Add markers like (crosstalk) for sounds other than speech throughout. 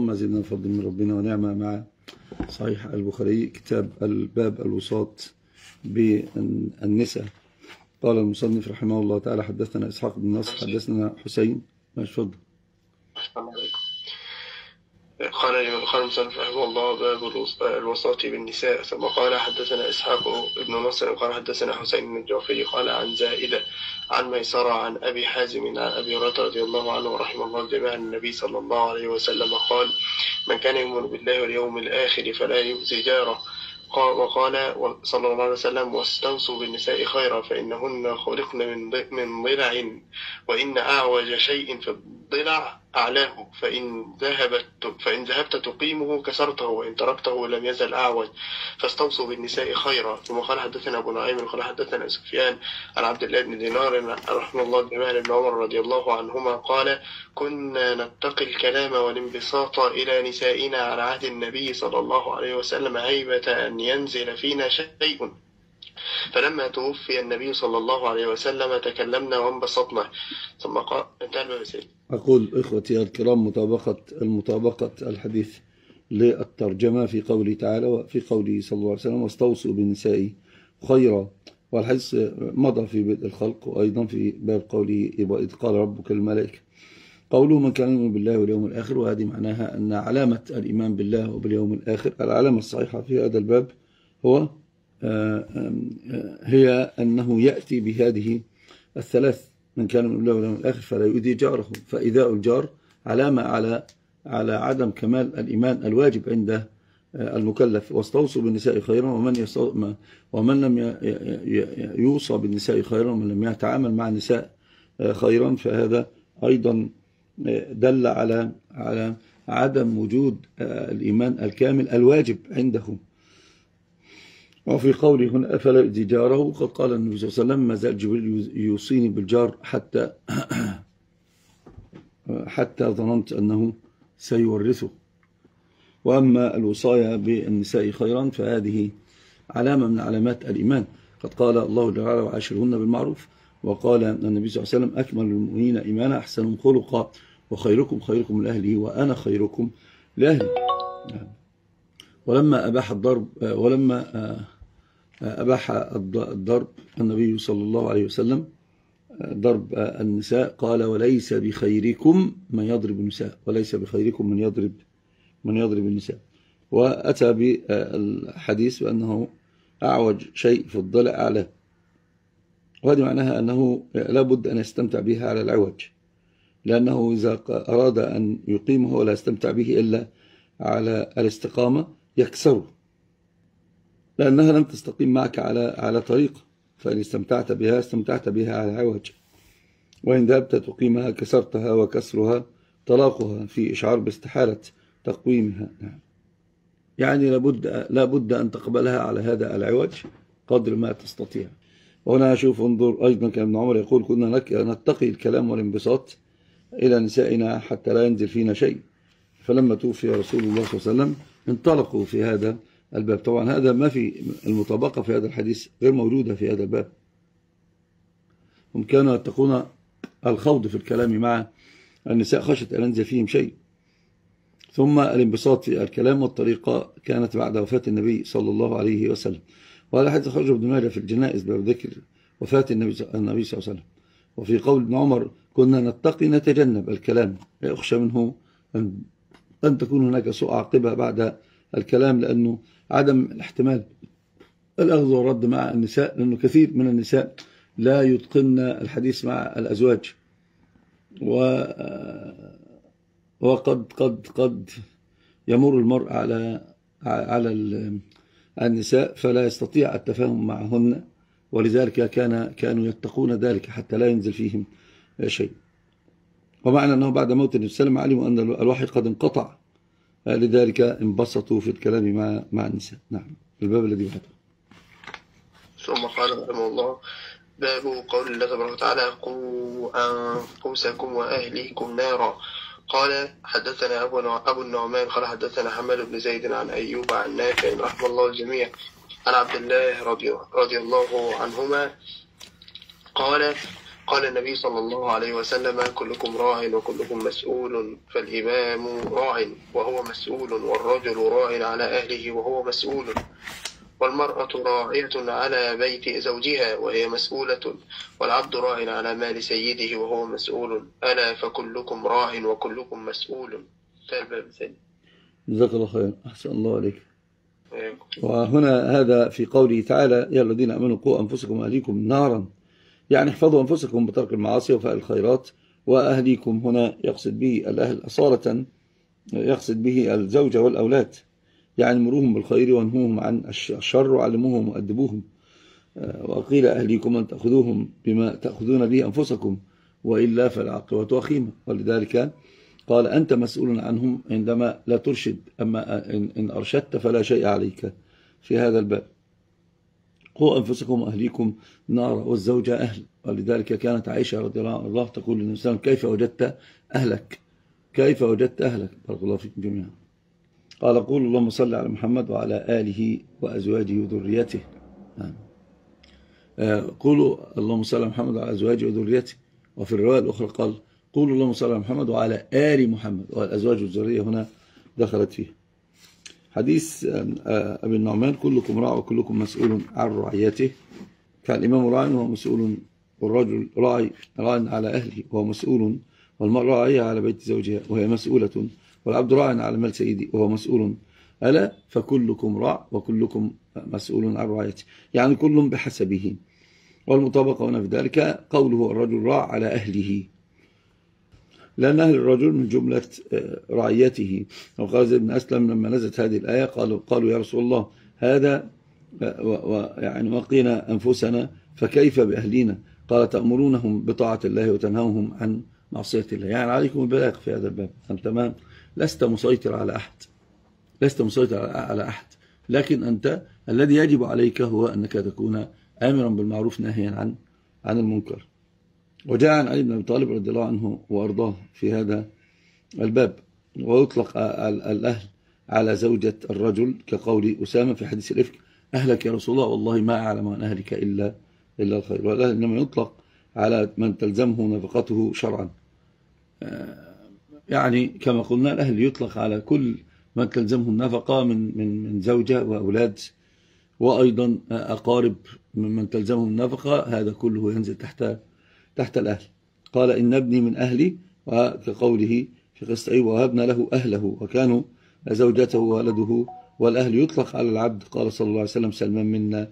اللهم زدنا فضل من ربنا ونعمة مع صحيح البخاري كتاب الباب الوساط بالنساء. قال المصنف رحمه الله تعالى حدثنا إسحاق بن نصر حدثنا حسين. ماشي فضل قال المصنف رحمه الله باب الوساط بالنساء ثم قال حدثنا اسحاق بن نصر قال حدثنا حسين بن الجعفي قال عن زائده عن ميسرة عن ابي حازم عن ابي هريره رضي الله عنه ورحمه الله جميعا النبي صلى الله عليه وسلم قال من كان يؤمن بالله واليوم الآخر فلا يؤذي جاره وقال صلى الله عليه وسلم واستوصوا بالنساء خيرا فإنهن خلقن من من ضلع وإن أعوج شيء في الضلع أعلاه فإن ذهبت فإن ذهبت تقيمه كسرته وإن تركته لم يزل أعوج. فاستوصوا بالنساء خيرا. ثم قال حدثنا أبو نعيم قال حدثنا سفيان عن عبد الله بن دينار رحمة الله جمال بن عمر رضي الله عنهما قال كنا نتقي الكلام والانبساط إلى نسائنا على عهد النبي صلى الله عليه وسلم هيبة أن ينزل فينا شيء. فلما توفي النبي صلى الله عليه وسلم تكلمنا وانبسطنا. ثم قال انتهى أقول إخوتي الكرام مطابقة المطابقة الحديث للترجمة في قوله تعالى وفي قوله صلى الله عليه وسلم واستوصوا بالنساء خيرا. والحديث مضى في بدء الخلق وأيضا في باب قوله إذ قال ربك الملائكة قوله من كان يؤمن بالله واليوم الآخر. وهذه معناها أن علامة الإيمان بالله وباليوم الآخر العلامة الصحيحة في هذا الباب هو هي أنه يأتي بهذه الثلاث من كان من الله واليوم الآخر فلا يؤذي جاره. فإذاء الجار علامة على على عدم كمال الإيمان الواجب عند المكلف. واستوصوا بالنساء خيرا ومن ومن لم يوصى بالنساء خيرا ومن لم يتعامل مع النساء خيرا فهذا أيضا دل على على عدم وجود الإيمان الكامل الواجب عنده وفي قوله هنا أفلا يؤذي جاره قد قال النبي صلى الله عليه وسلم ما زال جبريل يوصيني بالجار حتى (clears throat) حتى ظننت أنه سيورثه. وأما الوصايا بالنساء خيرا فهذه علامة من علامات الإيمان. قد قال الله تعالى وعاشرهن بالمعروف. وقال النبي صلى الله عليه وسلم أكمل المؤمنين إيمانا أحسنهم خلقا وخيركم خيركم لأهله وأنا خيركم لأهلي. ولما أباح الضرب ولما أباح الضرب النبي صلى الله عليه وسلم ضرب النساء قال وليس بخيركم من يضرب النساء وليس بخيركم من يضرب من يضرب النساء. وأتى بالحديث بأنه أعوج شيء في الضلع أعلاه وهذه معناها أنه لا بد أن يستمتع بها على العوج لأنه إذا أراد أن يقيمه ولا يستمتع به إلا على الاستقامة. يكسره لأنها لم تستقيم معك على على طريق. فإن استمتعت بها استمتعت بها على عوج. وإن ذهبت تقيمها كسرتها وكسرها طلاقها في إشعار باستحالة تقويمها. يعني لابد, لابد أن تقبلها على هذا العوج قدر ما تستطيع. وهنا أشوف انظر أيضا كان ابن عمر يقول كنا نتقي الكلام والانبساط إلى نسائنا حتى لا ينزل فينا شيء. فلما توفي رسول الله صلى الله عليه وسلم انطلقوا في هذا الباب. طبعا هذا ما في المطابقة في هذا الحديث غير موجودة في هذا الباب. هم كانوا يتقون الخوض في الكلام مع النساء خشية أن ينزل فيهم شيء. ثم الانبساط في الكلام والطريقة كانت بعد وفاة النبي صلى الله عليه وسلم. وهذا حديث خرج ابن ماجه في الجنائز باب ذكر وفاة النبي صلى الله عليه وسلم. وفي قول ابن عمر كنا نتقي نتجنب الكلام. يخشى منه أن تكون هناك سوء عاقبة بعد الكلام لأنه عدم الاحتمال الأخذ والرد مع النساء لأنه كثير من النساء لا يتقن الحديث مع الأزواج. و وقد قد قد يمر المرء على على النساء فلا يستطيع التفاهم معهن ولذلك كان كانوا يتقون ذلك حتى لا ينزل فيهم شيء. ومعنى أنه بعد موت النبي صلى الله عليه وسلم علموا أن الوحي قد انقطع. لذلك انبسطوا في الكلام مع مع النساء. نعم. الباب الذي بعده. ثم قال رحمه الله باب قول الله تبارك وتعالى قوا أنفسكم وأهليكم نارا قال حدثنا أبو أبو النعمان قال حدثنا حماد بن زيد عن أيوب عن نافع رحمه الله الجميع عن عبد الله رضي, رضي الله عنهما قال قال النبي صلى الله عليه وسلم كلكم راع وكلكم مسؤول فالإمام راع وهو مسؤول والرجل راع على أهله وهو مسؤول والمرأة راعية على بيت زوجها وهي مسؤولة والعبد راع على مال سيده وهو مسؤول ألا فكلكم راع وكلكم مسؤول. الباب الثاني جزاك الله خير. أحسن الله عليك. وهنا هذا في قوله تعالى يا الذين أمنوا قوا أنفسكم وأهليكم نارا يعني احفظوا أنفسكم بترك المعاصي وفعل الخيرات وأهليكم هنا يقصد به الأهل أصالة يقصد به الزوجة والأولاد. يعني مروهم بالخير وانهوهم عن الشر وعلموهم وأدبوهم. وقيل أهليكم أن تأخذوهم بما تأخذون به أنفسكم وإلا فالعاقبة وخيمة ولذلك قال أنت مسؤول عنهم عندما لا ترشد أما إن أرشدت فلا شيء عليك. في هذا الباب. قوا أنفسكم وأهليكم نارا والزوجة أهل. ولذلك كانت عائشة رضي الله تقول للإنسان كيف وجدت أهلك؟ كيف وجدت أهلك؟ بارك الله فيكم جميعا. قال قول اللهم صل على محمد وعلى آله وأزواجه وذريته. نعم. آه، قولوا اللهم صل على محمد وعلى أزواجه وذريته. وفي الرواية الأخرى قال قولوا اللهم صل على محمد وعلى آل محمد. والأزواج والذرية هنا دخلت فيه حديث أبي النعمان كلكم راع وكلكم مسؤول عن رعيته. كان الإمام راع وهو مسؤول والرجل راعي راع على أهله وهو مسؤول والمرأة راعية على بيت زوجها وهي مسؤولة والعبد راع على مال سيدي وهو مسؤول ألا؟ فكلكم راع وكلكم مسؤول عن رعيته. يعني كل بحسبه. والمطابقة هنا في ذلك قوله الرجل راع على أهله. لأن أهل الرجل من جملة آه، رعيته. وقال بن أسلم لما نزلت هذه الآية قالوا, قالوا يا رسول الله هذا آه، يعني وقينا أنفسنا فكيف بأهلنا قال تأمرونهم بطاعة الله وتنهوهم عن معصية الله. يعني عليكم البلاغ في هذا الباب. تمام؟ لست مسيطر على أحد. لست مسيطر على أحد. لكن أنت الذي يجب عليك هو أنك تكون آمرا بالمعروف ناهيا عن عن المنكر. وجاء عن علي بن أبي طالب رضي الله عنه وأرضاه في هذا الباب ويطلق الأهل على زوجة الرجل كقول أسامة في حديث الإفك أهلك يا رسول الله والله ما أعلم عن أهلك إلا, إلا الخير. والأهل إنما يطلق على من تلزمه نفقته شرعا. آه، يعني كما قلنا الأهل يطلق على كل من تلزمه النفقة من, من, من زوجة وأولاد وأيضا أقارب ممن تلزمه النفقة هذا كله ينزل تحت تحت الأهل. قال إن ابني من أهلي وكقوله في قصة أيوة وهبنا له أهله وكانوا زوجته وولده والأهل يطلق على العبد. قال صلى الله عليه وسلم سلمان منا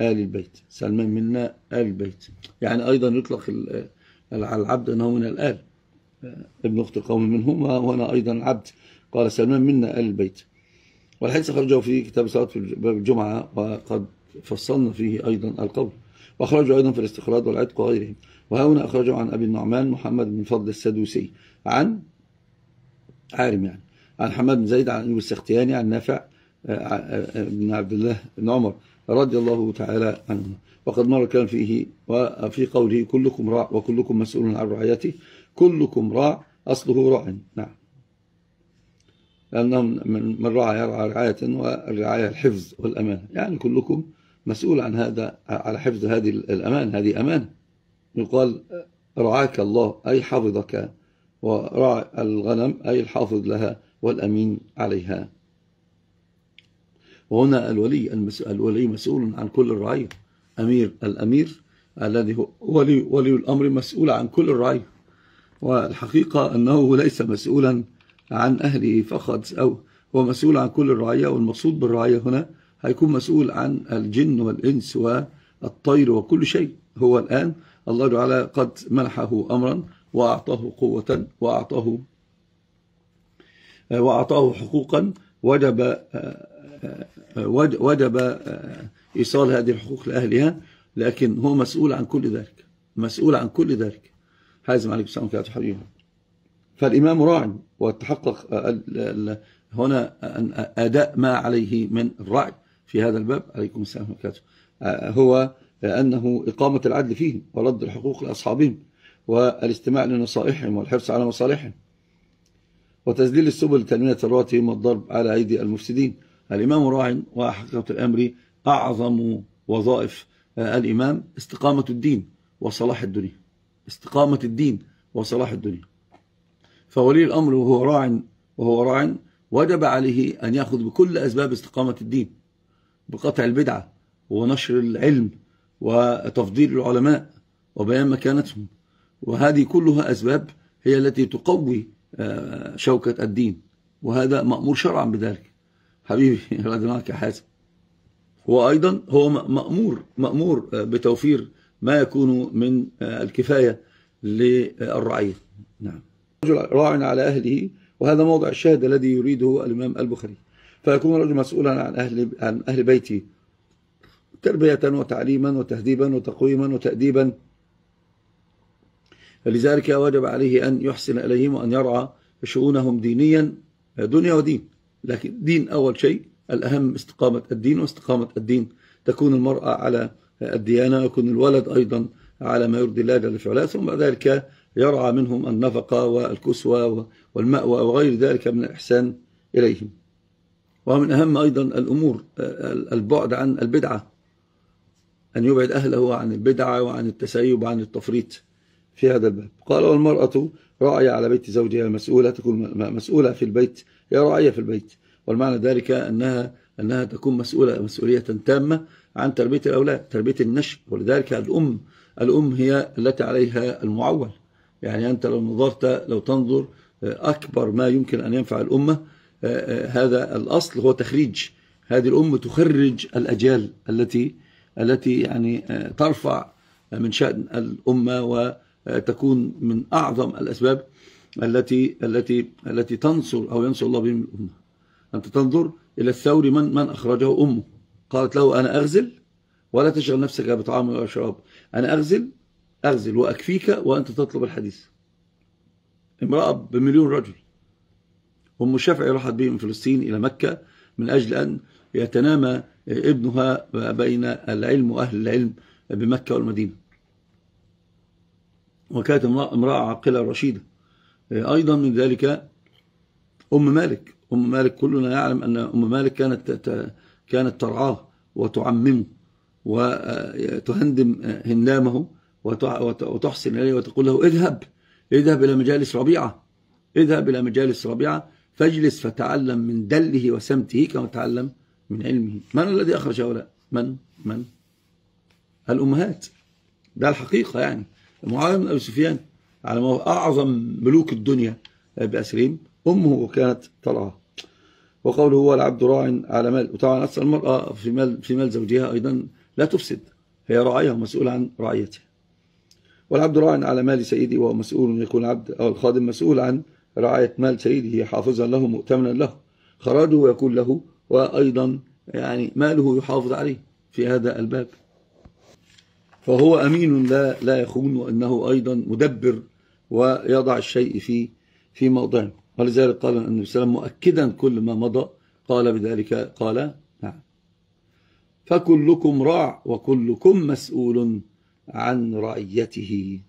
آل البيت. سلمان منا آل البيت. يعني أيضا يطلق على العبد أنه من الآل. ابن أخت القوم منهم وهنا أيضا العبد. قال سلمان منا آل البيت. والحديث خرجه في كتاب صلاة باب الجمعة وقد فصلنا فيه أيضا القول. وأخرجه أيضا في الاستخراج والعتق وغيرهم وهنا أخرجه عن أبي النعمان محمد بن فضل السدوسي. عن عارم يعني. عن حماد بن زيد عن أيوب السختياني عن نافع آه، آه، بن عبد الله بن عمر رضي الله تعالى عنه وقد مر الكلام فيه وفي قوله كلكم راع وكلكم مسؤول عن رعيته. كلكم راع أصله راع. نعم. لأنهم من راعى يرعى رعاية والرعاية الحفظ والأمانة. يعني كلكم مسؤول عن هذا على حفظ هذه الأمان هذه أمانة. يقال رعاك الله أي حفظك ورعى الغنم أي الحافظ لها والأمين عليها. وهنا الولي الولي مسؤول عن كل الرعية أمير الأمير الذي هو ولي, ولي الأمر مسؤول عن كل الرعية والحقيقة أنه ليس مسؤولا عن أهله فقط أو هو مسؤول عن كل الرعية والمقصود بالرعية هنا هيكون مسؤول عن الجن والإنس والطير وكل شيء. هو الآن الله تعالى قد منحه أمرا وأعطاه قوة وأعطاه وأعطاه حقوقا. وجب وجب إيصال هذه الحقوق لأهلها لكن هو مسؤول عن كل ذلك مسؤول عن كل ذلك. حازم عليكم السلام عليكم حبيبي فالإمام راع وتحقق هنا أداء ما عليه من الرعي في هذا الباب. عليكم السلام عليكم هو أنه إقامة العدل فيهم ورد الحقوق لأصحابهم والاستماع لنصائحهم والحرص على مصالحهم وتذليل السبل لتنمية ثرواتهم والضرب على أيدي المفسدين. الإمام راع وحقيقة الأمر أعظم وظائف الإمام استقامة الدين وصلاح الدنيا. استقامة الدين وصلاح الدنيا. فولي الأمر وهو راع وهو راع وجب عليه أن يأخذ بكل أسباب استقامة الدين. بقطع البدعة ونشر العلم وتفضيل العلماء وبيان مكانتهم. وهذه كلها أسباب هي التي تقوي آه، شوكة الدين. وهذا مأمور شرعا بذلك. حبيبي (laughs) رضي الله عنك حازم. وأيضا هو مأمور مأمور آه، بتوفير ما يكون من آه، الكفاية للرعية. نعم. رجل راع على أهله وهذا موضع الشاهد الذي يريده الإمام البخاري. فيكون الرجل مسؤولا عن أهل, عن أهل بيته تربية وتعليما وتهذيبا وتقويما وتأديبا. فلذلك وجب عليه أن يحسن إليهم وأن يرعى شؤونهم دينيا دنيا ودين. لكن دين أول شيء الأهم استقامة الدين واستقامة الدين. تكون المرأة على الديانة ويكون الولد أيضا على ما يرضي الله جل في ثم بعد ذلك يرعى منهم النفقة والكسوة والمأوى وغير ذلك من الإحسان إليهم. ومن أهم أيضا الأمور البعد عن البدعة أن يبعد أهله عن البدعة وعن التسيب وعن التفريط في هذا الباب. قال والمرأة راعية على بيت زوجها مسؤولة تكون مسؤولة في البيت هي راعية في البيت والمعنى ذلك أنها أنها تكون مسؤولة مسؤولية تامة عن تربية الأولاد تربية النشء. ولذلك الأم الأم هي التي عليها المعول. يعني أنت لو نظرت لو تنظر أكبر ما يمكن أن ينفع الأمة هذا الأصل هو تخريج. هذه الأمة تخرج الأجيال التي التي يعني ترفع من شأن الأمة وتكون من أعظم الأسباب التي التي التي تنصر أو ينصر الله بهم الأمة. أنت تنظر إلى الثور من من أخرجه أمه؟ قالت له أنا أغزل ولا تشغل نفسك بطعام ولا شراب. أنا أغزل أغزل وأكفيك وأنت تطلب الحديث. امرأة بمليون رجل. أم الشافعي راحت به من فلسطين إلى مكة من أجل أن يتنامى ابنها بين العلم وأهل العلم بمكة والمدينة. وكانت امرأة عاقلة رشيدة. أيضا من ذلك أم مالك. أم مالك كلنا يعلم أن أم مالك كانت كانت ترعاه وتعممه وتهندم هندامه وتحسن إليه وتقول له اذهب اذهب إلى مجالس ربيعة. اذهب إلى مجالس ربيعة. فاجلس فتعلم من دله وسمته كما تعلم من علمه. من الذي أخرج هؤلاء؟ من؟ من؟ الأمهات. ده الحقيقة يعني. معاوية بن أبي سفيان على ما هو أعظم ملوك الدنيا بأسرهم أمه كانت ترعاه وقوله هو العبد راع على مال. وطبعا أصل المرأة في مال, في مال زوجها أيضا لا تفسد. هي راعية ومسؤولة عن رعيتها. والعبد راع على مال سيدي وهو مسؤول يكون العبد أو الخادم مسؤول عن رعاية مال سيده حافظا له مؤتمنا له. خراجه يكون له وأيضا يعني ماله يحافظ عليه في هذا الباب. فهو أمين لا لا يخون وأنه أيضا مدبر ويضع الشيء في في موضعه. ولذلك قال النبي صلى الله عليه وسلم مؤكدا كل ما مضى قال بذلك قال نعم. فكلكم راع وكلكم مسؤول عن رعيته.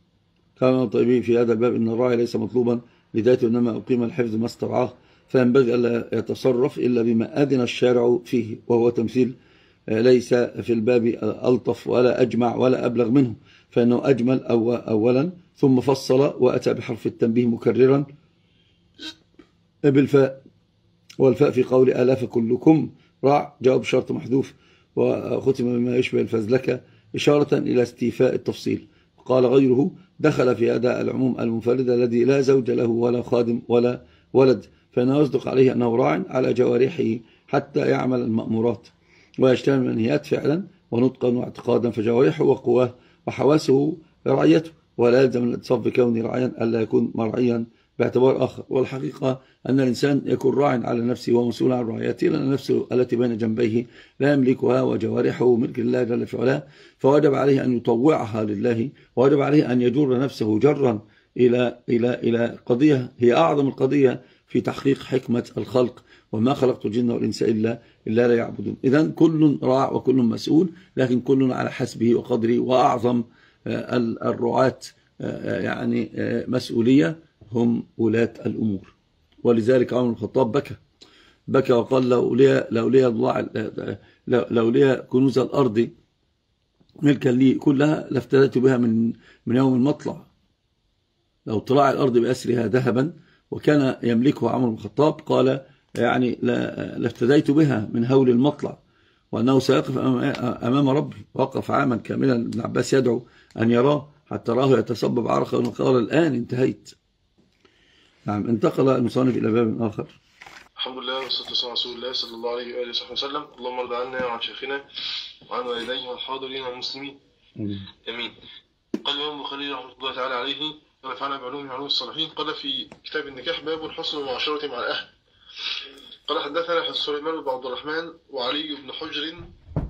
كما طيبين في هذا الباب إن الراعي ليس مطلوبا لذاته إنما أقيم الحفظ ما استرعاه فينبغي ألا يتصرف إلا بما أذن الشارع فيه وهو تمثيل ليس في الباب ألطف ولا أجمع ولا أبلغ منه فإنه أجمل أولا ثم فصل وأتى بحرف التنبيه مكررا. بالفاء والفاء في قول ألاف كلكم راع جواب شرط محذوف وختم بما يشبه الفزلكة إشارة إلى استيفاء التفصيل. قال غيره دخل في هذا العموم المنفرد الذي لا زوج له ولا خادم ولا ولد فإنه يصدق عليه أنه راع على جوارحه حتى يعمل المأمورات ويشتمل المنهيات فعلا ونطقا واعتقادا فجوارحه وقواه وحواسه رعيته ولا يلزم الاتصاف بكونه راعيا ألا يكون مرعيا باعتبار آخر. والحقيقة أن الإنسان يكون راع على نفسه ومسؤول عن رعايته لأن نفسه التي بين جنبيه لا يملكها وجوارحه ملك الله جل في علاه. فوجب عليه أن يطوعها لله ووجب عليه أن يجر نفسه جرا إلى إلى إلى قضية هي أعظم القضية في تحقيق حكمة الخلق. وما خلقت الجن والإنس إلا إلا لا يعبدون إذا كل راع وكل مسؤول لكن كل على حسبه وقدره. وأعظم آه، الرعاة آه، يعني آه، مسؤولية هم ولاة الأمور. ولذلك عمر الخطاب بكى. بكى وقال لو لي كنوز الأرض ملكا لي كلها لافتديت بها من من يوم المطلع. لو طلع الأرض بأسرها ذهبا وكان يملكه عمر بن الخطاب قال يعني لافتديت بها من هول المطلع وأنه سيقف أمام ربي وقف عاما كاملا ابن عباس يدعو أن يراه حتى راه يتسبب عرقا وقال الآن انتهيت. نعم انتقل المصنف إلى باب آخر. الحمد لله والصلاة والسلام على رسول الله صلى الله عليه وآله وصحبه وسلم. اللهم ارضى عنا وعن شيخنا وعن والديه والحاضرين والمسلمين. آمين. قال الإمام البخاري رحمه الله تعالى عليه ونفعنا بعلوم علوم الصالحين قال في كتاب النكاح باب حسن المعاشرة مع الأهل. قال حدثنا سليمان بن عبد الرحمن وعلي بن حجر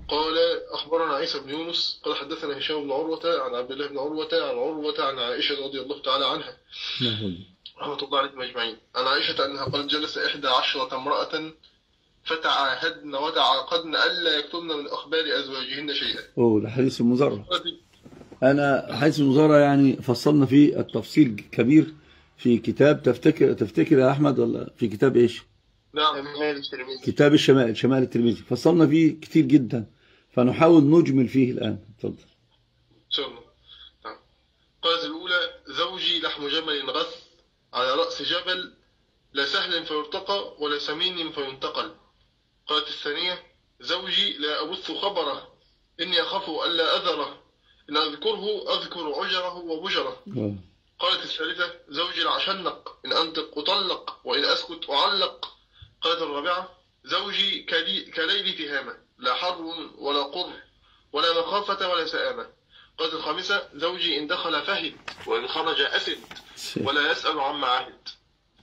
قال أخبرنا عيسى بن يونس قال حدثنا هشام بن عروة عن عبد الله بن عروة عن عروة عن عائشة رضي الله تعالى عنها. رحمة الله عليهم أجمعين. عن عائشة أنها قالت جلس إحدى عشرة امرأة فتعاهدن وتعاقدن ألا يكتبن من أخبار أزواجهن شيئا. أوه ده حديث مزرع أنا حديث المزارع يعني فصلنا فيه التفصيل كبير في كتاب تفتكر تفتكر يا أحمد ولا في كتاب إيش؟ نعم. كتاب الشمائل شمائل الترمذي. فصلنا فيه كتير جدا. فنحاول نجمل فيه الآن. اتفضل إن شاء الله. نعم. قالت الأولى زوجي لحم جمل غث. على رأس جبل لا سهل فيرتقى ولا سمين فينتقل. قالت الثانية زوجي لا أبث خبره إني أخاف ألا أذره. إن أذكره أذكر عجره وبجره. قالت الثالثة زوجي العشنق إن أنطق أطلق وإن أسكت أعلق. قالت الرابعة زوجي كليل تهامة لا حر ولا قر ولا مخافة ولا سآمة. قالت الخامسة زوجي إن دخل فهد وإن خرج أسد ولا يسأل عما عهد.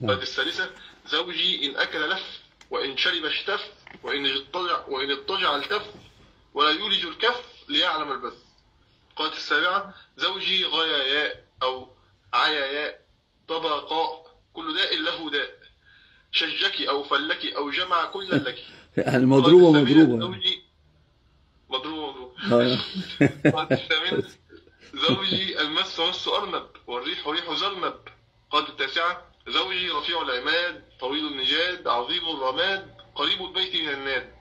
قالت الثالثة زوجي إن أكل لف وإن شرب اشتف وإن اضطجع, وإن اضطجع التف ولا يولج الكف ليعلم البث. قالت السابعة زوجي غياياء أو عياياء طبقاء كل داء له داء. شجك أو فلك أو جمع كل لك (laughs) يعني مضروبة مضروبة. زوجي مضروبة مضروبة قالت الثامنة زوجي المس مس أرنب والريح ريح زرنب. قالت التاسعة زوجي رفيع العماد طويل النجاد عظيم الرماد قريب البيت من الناد.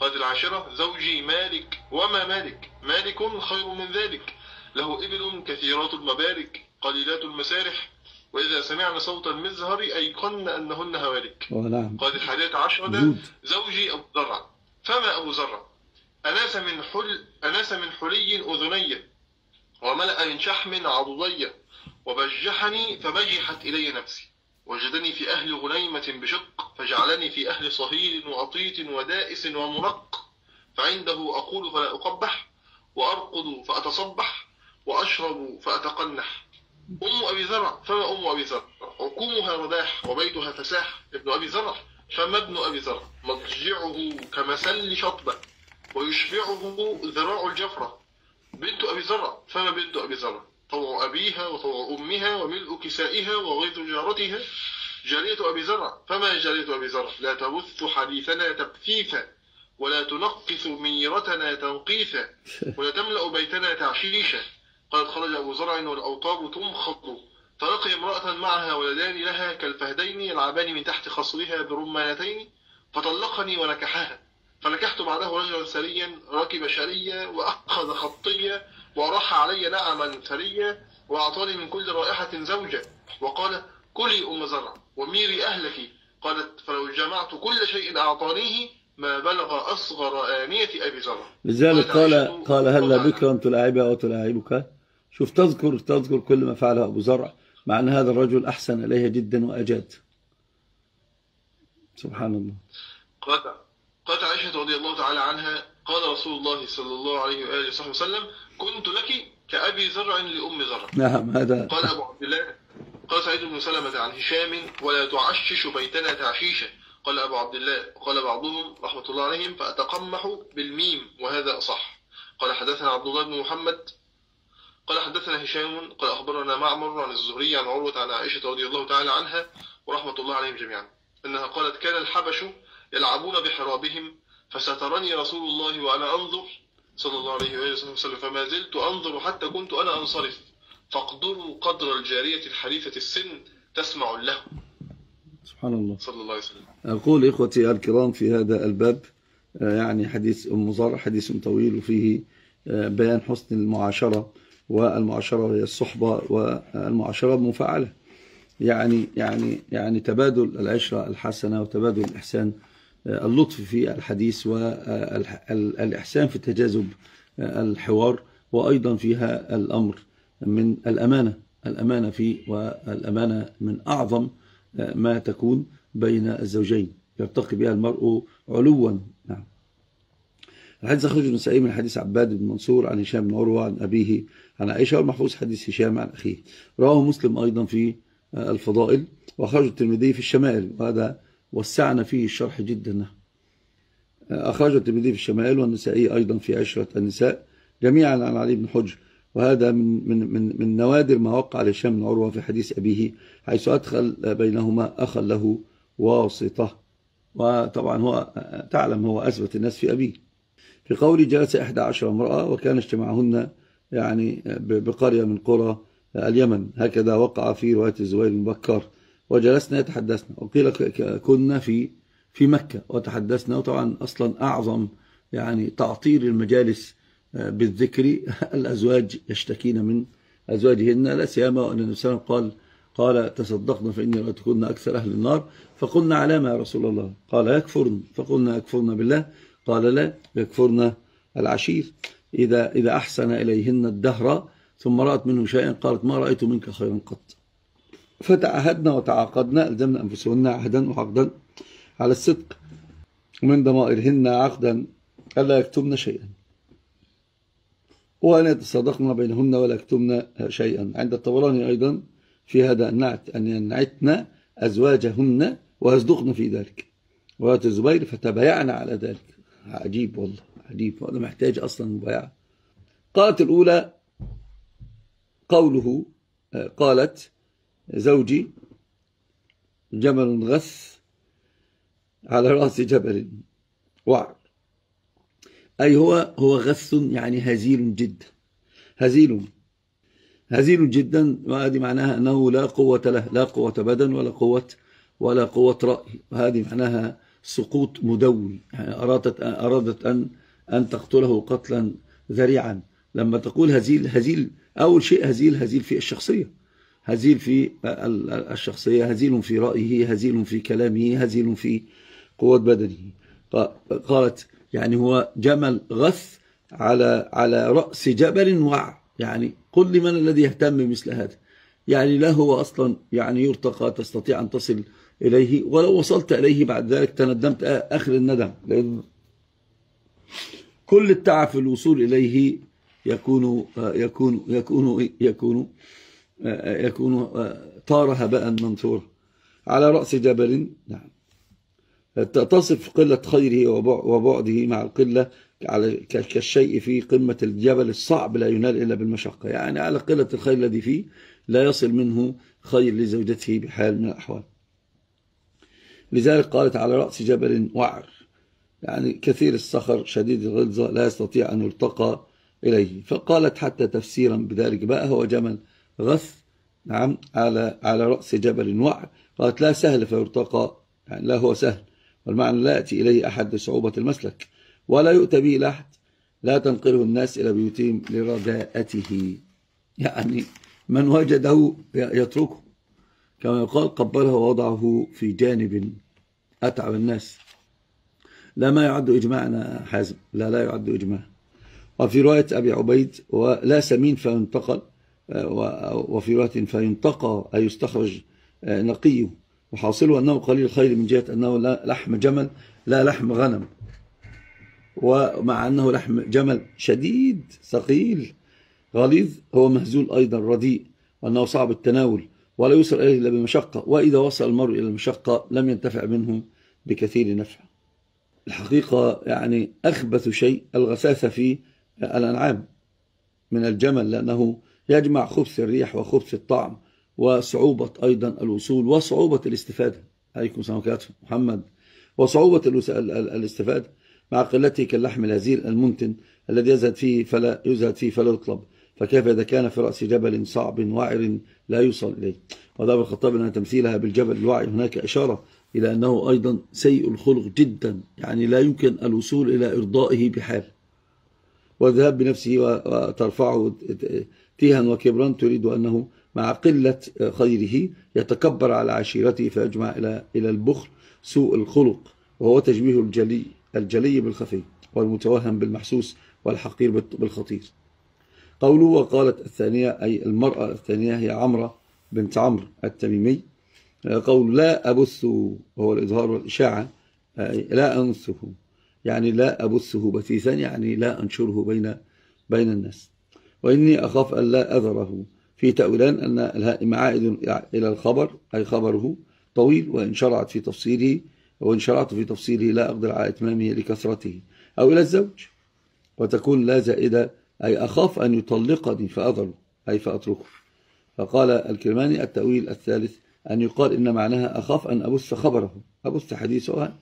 قالت العاشرة زوجي مالك. وما مالك؟ مالك خير من ذلك. له إبل كثيرات المبارك قليلات المسارح. وإذا سمعنا صوت المزهر أيقن أنهن هوالك. نعم. قالت الحادية عشرة زوجي أبو زرع فما أبو زرع أناس من حل أناس من حلي أذني؟ وملأ من شحم عضدي. وبجحني فبجحت إلي نفسي. وجدني في أهل غنيمة بشق فجعلني في أهل صهيل وعطيت ودائس ومنق. فعنده أقول فلا أقبح وأرقد فأتصبح وأشرب فأتقنح. أم أبي زرع فما أم أبي زرع عكومها رداح وبيتها فساح. ابن أبي زرع فما ابن أبي زرع مضجعه كمسل شطبة. ويشبعه ذراع الجفرة بنت أبي زرع فما بنت أبي زرع طوع أبيها وطوع أمها وملء كسائها وغيظ جارتها. جارية أبي زرع فما جارية أبي زرع لا تبث حديثنا تبثيثا ولا تنقص ميرتنا تنقيثا ولا تملأ بيتنا تعشيشا. قد خرج أبو زرع والأوطاب تمخض فلقي امرأة معها ولدان لها كالفهدين يلعبان من تحت خصرها برمانتين فطلقني ونكحها. فنكحت بعده رجلا سريا ركب شريا وأخذ خطيا وراح علي نعما ثريا وأعطاني من كل رائحة زوجة وقال كلي أم زرع وميري أهلك. قالت فلو جمعت كل شيء أعطانيه ما بلغ أصغر آنية أبي زرع. لذلك قال قال هلا بكرا تلاعبها وتلاعبك شوف تذكر تذكر كل ما فعله أبو زرع مع أن هذا الرجل أحسن إليها جدا وأجاد سبحان الله. قالت عائشة رضي الله تعالى عنها قال رسول الله صلى الله عليه وآله وصحبه وسلم كنت لك كأبي زرع لأم زرع نعم هذا. قال أبو عبد الله قال سعيد بن سلمة عن هشام ولا تعشش بيتنا تعشيشا قال أبو عبد الله وقال بعضهم رحمة الله عليهم فأتقمح بالميم وهذا أصح. قال حدثنا عبد الله بن محمد قال حدثنا هشام قال أخبرنا معمر عن الزهري عن عروة عن عائشة رضي الله تعالى عنها ورحمة الله عليهم جميعا أنها قالت كان الحبش يلعبون بحرابهم فسترني رسول الله وأنا أنظر. صلى الله عليه وآله وسلم فما زلت أنظر حتى كنت أنا أنصرف. فاقدروا قدر الجارية الحديثة السن تسمع له. سبحان الله. صلى الله عليه وسلم. أقول إخوتي الكرام في هذا الباب يعني حديث أم زرع حديث طويل وفيه بيان حسن المعاشرة والمعاشرة هي الصحبة والمعاشرة مفعلة يعني يعني يعني تبادل العشرة الحسنة وتبادل الإحسان اللطف في الحديث والإحسان في تجاذب الحوار وأيضا فيها الأمر من الأمانة الأمانة في والأمانة من أعظم ما تكون بين الزوجين يرتقي بها المرء علوا. نعم. الحديث أخرج النسائي من حديث عباد بن منصور عن هشام بن عروة عن أبيه عن عائشة والمحفوظ حديث هشام عن أخيه. رواه مسلم أيضا في الفضائل وأخرج الترمذي في الشمائل وهذا وسعنا فيه الشرح جدا. أخرج الترمذي في الشمائل والنسائي أيضا في عشرة النساء جميعا عن علي بن حجر. وهذا من من من من نوادر ما وقع لهشام بن عروة في حديث أبيه حيث أدخل بينهما أخا له واسطة. وطبعا هو تعلم هو أثبت الناس في أبيه. في قول جلس إحدى عشر امرأة وكان اجتماعهن يعني بقرية من قرى اليمن. هكذا وقع في رواية الزبير بن بكر. وجلسنا يتحدثنا. وقيل كنا في في مكة. وتحدثنا. وطبعا أصلا أعظم يعني تعطير المجالس بالذكر. (laughs) الأزواج يشتكين من أزواجهن. لا سيما أن النبي صلى الله عليه وسلم قال قال تصدقنا فإني رأيتكن أكثر أهل النار. فقلنا على ما يا رسول الله؟ قال يكفرن. فقلنا يكفرن بالله. قال لا يكفرن العشير. إذا, إذا أحسن إليهن الدهر ثم رأت منه شيئا قالت ما رأيت منك خيرا قط. فتعهدنا وتعاقدنا ألزمنا أنفسهن عهدا وعقدا على الصدق. ومن ضمائرهن عقدا ألا يكتمن شيئا. وأن يتصدقن بينهن ولا يكتمن شيئا. عند الطبراني أيضا في هذا النعت أن ينعتن أزواجهن ويصدقن في ذلك. وآت الزبير فتبايعنا على ذلك. عجيب والله عجيب. وأنا محتاج أصلا مبايعة. قالت الأولى قوله قالت زوجي جمل غث على رأس جبل. وعر أي هو هو غث يعني هزيل جدا هزيل هزيل جدا وهذه معناها أنه لا قوة له لا قوة بدن ولا قوة ولا قوة رأي. وهذه معناها سقوط مدوي. يعني أرادت أرادت أن أن تقتله قتلا ذريعا. لما تقول هزيل هزيل أول شيء هزيل هزيل في الشخصية. هزيل في الشخصية هزيل في رأيه هزيل في كلامه هزيل في قوة بدنه. قالت يعني هو جمل غث على على رأس جبل وع يعني قل لي من الذي يهتم بمثل هذا. يعني لا هو أصلا يعني يرتقى تستطيع أن تصل إليه. ولو وصلت إليه بعد ذلك تندمت آخر الندم. لأن كل التعب في الوصول إليه يكون يكون يكون يكون يكون طار هباء منثورا. على رأس جبل نعم. تصف قلة خيره وبعده مع القلة على كالشيء في قمة الجبل الصعب لا ينال إلا بالمشقة. يعني على قلة الخير الذي فيه لا يصل منه خير لزوجته بحال من الأحوال. لذلك قالت على رأس جبل وعر. يعني كثير الصخر شديد الغلظة لا يستطيع أن يرتقى إليه. فقالت حتى تفسيرا بذلك بقى هو جمل. غث نعم على على رأس جبل وعر قالت لا سهل فيرتقى. يعني لا هو سهل. والمعنى لا يأتي إليه أحد لصعوبة المسلك. ولا يؤتى به إلى أحد. لا تنقله الناس إلى بيوتهم لرداءته يعني من وجده يتركه. كما يقال قبله ووضعه في جانب أتعب الناس. لا ما يعد إجماعنا حازم. لا لا يعد إجماع. وفي رواية أبي عبيد ولا سمين فينتقل وفي رواية فينتقى أي يستخرج نقيه. وحاصله أنه قليل الخير من جهة أنه لا لحم جمل لا لحم غنم. ومع أنه لحم جمل شديد ثقيل غليظ هو مهزول أيضا رديء وأنه صعب التناول ولا يوصل إليه إلا بمشقة. وإذا وصل المرء إلى المشقة لم ينتفع منه بكثير نفع. الحقيقة يعني أخبث شيء الغثاثة في الأنعام من الجمل لأنه يجمع خبث الريح وخبث الطعم وصعوبة أيضا الوصول وصعوبة الاستفادة. عليكم السلام عليكم محمد. وصعوبة الاستفادة مع قلته كاللحم الهزيل المنتن الذي يزهد فيه فلا يزهد فيه فلا يطلب. فكيف إذا كان في رأس جبل صعب واعر لا يوصل إليه؟ وذهب الخطاب أن تمثيلها بالجبل الواعي هناك إشارة إلى أنه أيضا سيء الخلق جدا. يعني لا يمكن الوصول إلى إرضائه بحال. والذهاب بنفسه وترفعه تيها وكبرا تريد أنه مع قلة خيره يتكبر على عشيرته فيجمع إلى إلى البخل سوء الخلق وهو تشبيه الجلي الجلي بالخفي والمتوهم بالمحسوس والحقير بالخطير. قوله وقالت الثانية أي المرأة الثانية هي عمرة بنت عمرو التميمي. قول لا أبث وهو الإظهار والإشاعة لا أنثه يعني لا أبثه بثيثا يعني لا أنشره بين بين الناس. وإني أخاف أن لا أذره. في تأويلان أن الهائم عائد إلى الخبر أي خبره طويل وإن شرعت في تفصيله وإن شرعت في تفصيله لا أقدر على إتمامه لكثرته أو إلى الزوج. وتكون لا زائدة أي أخاف أن يطلقني فأذره أي فأتركه. فقال الكرماني التأويل الثالث أن يقال إن معناها أخاف أن أبث خبره. أبث حديثه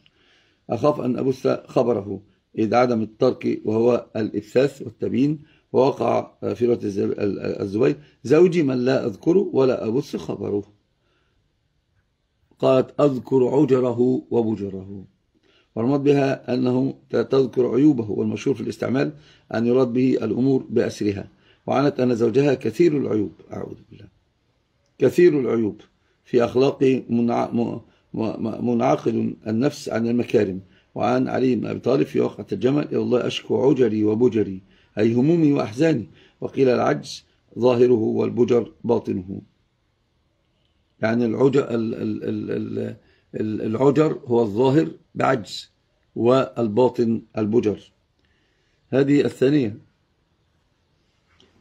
أخاف أن أبث خبره إذ عدم الترك وهو الإبثاث والتبين ووقع في رواية الزبير زوجي من لا أذكره ولا أبث خبره. قالت أذكر عجره وبجره. والمراد بها أنه تذكر عيوبه والمشهور في الاستعمال أن يراد به الأمور بأسرها. وعنت أن زوجها كثير العيوب. أعوذ بالله. كثير العيوب في أخلاق منعقد النفس عن المكارم. وعن علي بن أبي طالب في وقعة الجمل إلى الله أشكو عجري وبجري. أي همومي وأحزاني وقيل العجز ظاهره والبجر باطنه. يعني العجر, العجر هو الظاهر بعجز والباطن البجر. هذه الثانية.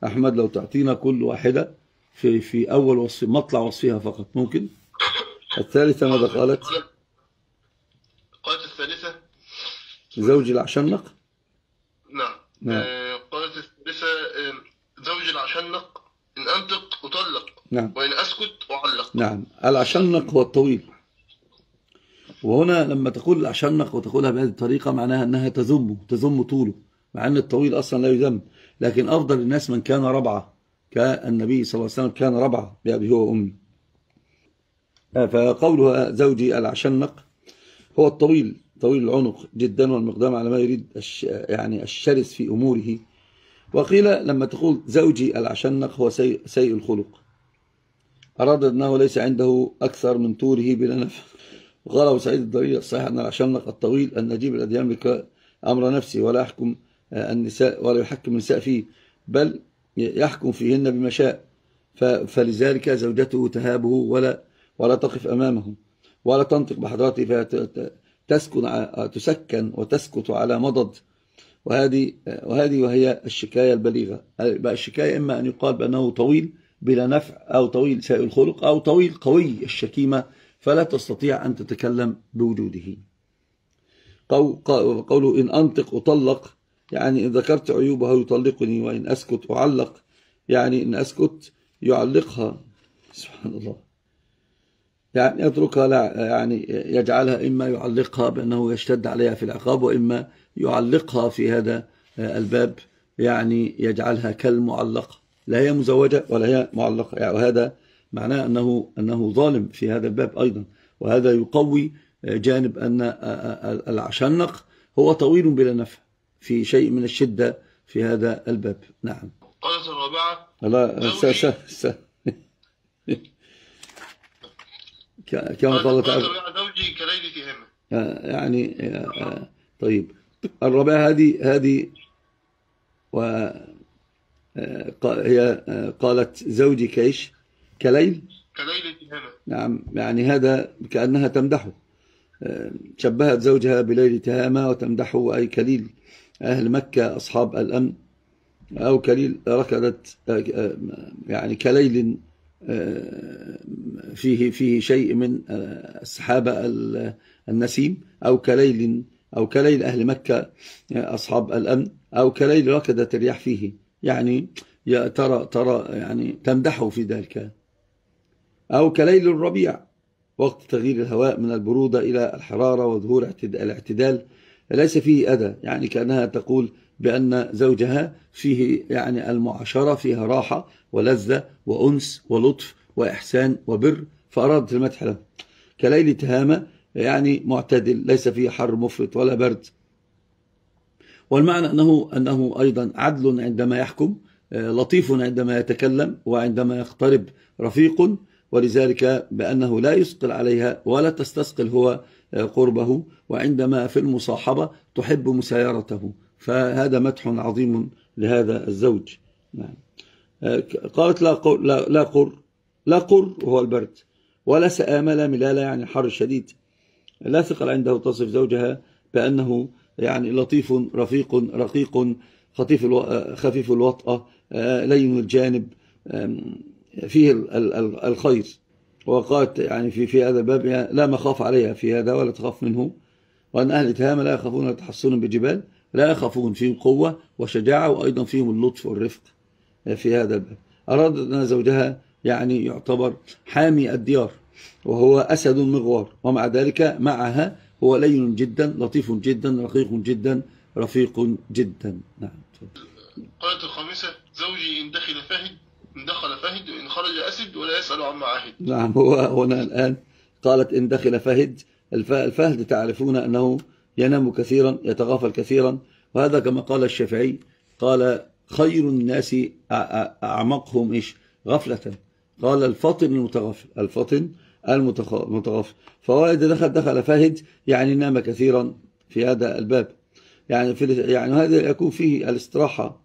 أحمد لو تعطينا كل واحدة في في أول وصف مطلع وصفها فقط ممكن؟ الثالثة ماذا قالت؟ قالت الثالثة. زوج العشنق نعم, نعم. آه قالت الثالثة آه زوج العشنق إن أنطق أطلق نعم. وإن أسكت أعلق نعم. العشنق هو الطويل. وهنا لما تقول العشنق وتقولها بهذه الطريقة معناها أنها تذم تذم طوله مع أن الطويل أصلا لا يذم. لكن أفضل الناس من كان ربعة كالنبي صلى الله عليه وسلم كان ربعة بأبي هو وأمي. فقولها زوجي العشنق هو الطويل طويل العنق جدا والمقدام على ما يريد يعني الشرس في أموره. وقيل لما تقول زوجي العشنق هو سيء, سيء الخلق. أراد أنه ليس عنده أكثر من طوله بلا نفع وقال أبو سعيد الضرير الصحيح أن العشنق الطويل النجيب الذي يملك أمر نفسه ولا يحكم النساء ولا يحكم النساء فيه بل يحكم فيهن بما شاء. فلذلك زوجته تهابه ولا ولا تقف أمامه ولا تنطق بحضراته فتسكن تسكن وتسكت على مضض. وهذه وهذه وهي الشكاية البليغة. الشكاية إما أن يقال بأنه طويل بلا نفع أو طويل سيء الخلق أو طويل قوي الشكيمة فلا تستطيع أن تتكلم بوجوده. قوله إن أنطق أطلق يعني إن ذكرت عيوبها يطلقني وإن أسكت أعلق يعني إن أسكت يعلقها. سبحان الله. يعني يتركها يعني يجعلها إما يعلقها بأنه يشتد عليها في العقاب وإما يعلقها في هذا الباب يعني يجعلها كالمعلقة لا هي مزوجة ولا هي معلقة. يعني وهذا معناه أنه, أنه ظالم في هذا الباب أيضا. وهذا يقوي جانب أن العشنق هو طويل بلا نفع في شيء من الشدة في هذا الباب. نعم. قالت الرابعة لا س س س كما قال تعالى زوجي كليل تهمة يعني طيب. الرابعة هذه هذه و هي قالت زوجي كيش كليل؟ كليل تهامة نعم يعني هذا كأنها تمدحه. شبهت زوجها بليل تهامة وتمدحه أي كليل. أهل مكة أصحاب الأمن أو كليل ركضت يعني كليل فيه فيه شيء من السحابة النسيم أو كليل أو كليل أهل مكة أصحاب الأمن أو كليل ركضت الرياح فيه. يعني ترى ترى يعني تمدحه في ذلك. أو كليل الربيع وقت تغيير الهواء من البرودة إلى الحرارة وظهور الاعتدال ليس فيه أذى. يعني كأنها تقول بأن زوجها فيه يعني المعاشرة فيها راحة ولذة وأنس ولطف وإحسان وبر فأرادت المدح له. كليل تهامة يعني معتدل ليس فيه حر مفرط ولا برد. والمعنى أنه, أنه أيضا عدل عندما يحكم لطيف عندما يتكلم وعندما يقترب رفيق ولذلك بأنه لا يثقل عليها ولا تستثقل هو قربه وعندما في المصاحبة تحب مسايرته فهذا مدح عظيم لهذا الزوج. نعم. قالت لا قر لا, قر لا قر هو البرد ولا سآمل ملالة يعني حر شديد. لا ثقل عنده تصف زوجها بأنه يعني لطيف رفيق رقيق خفيف خفيف الوطأة لين الجانب فيه الخير. وقالت يعني في في هذا الباب لا مخاف عليها في هذا ولا تخاف منه. وأن أهل تهامة لا يخافون تحصن بجبال لا يخافون فيهم قوة وشجاعة وأيضا فيهم اللطف والرفق في هذا الباب. أرادت أن زوجها يعني يعتبر حامي الديار. وهو أسد مغوار ومع ذلك معها هو لين جدا لطيف جدا رقيق جدا رفيق جدا. نعم. قالت الخامسة زوجي إن دخل فهد إن دخل فهد وإن خرج أسد ولا يسأل عما عهد نعم هو هنا الآن قالت إن دخل فهد. الفهد تعرفون أنه ينام كثيرا يتغافل كثيرا. وهذا كما قال الشافعي قال خير الناس أعمقهم إيش؟ غفلة. قال الفطن المتغافل. الفطن المتغافل فهو إذا دخل دخل فهد يعني نام كثيرا في هذا الباب. يعني في يعني هذا يكون فيه الاستراحة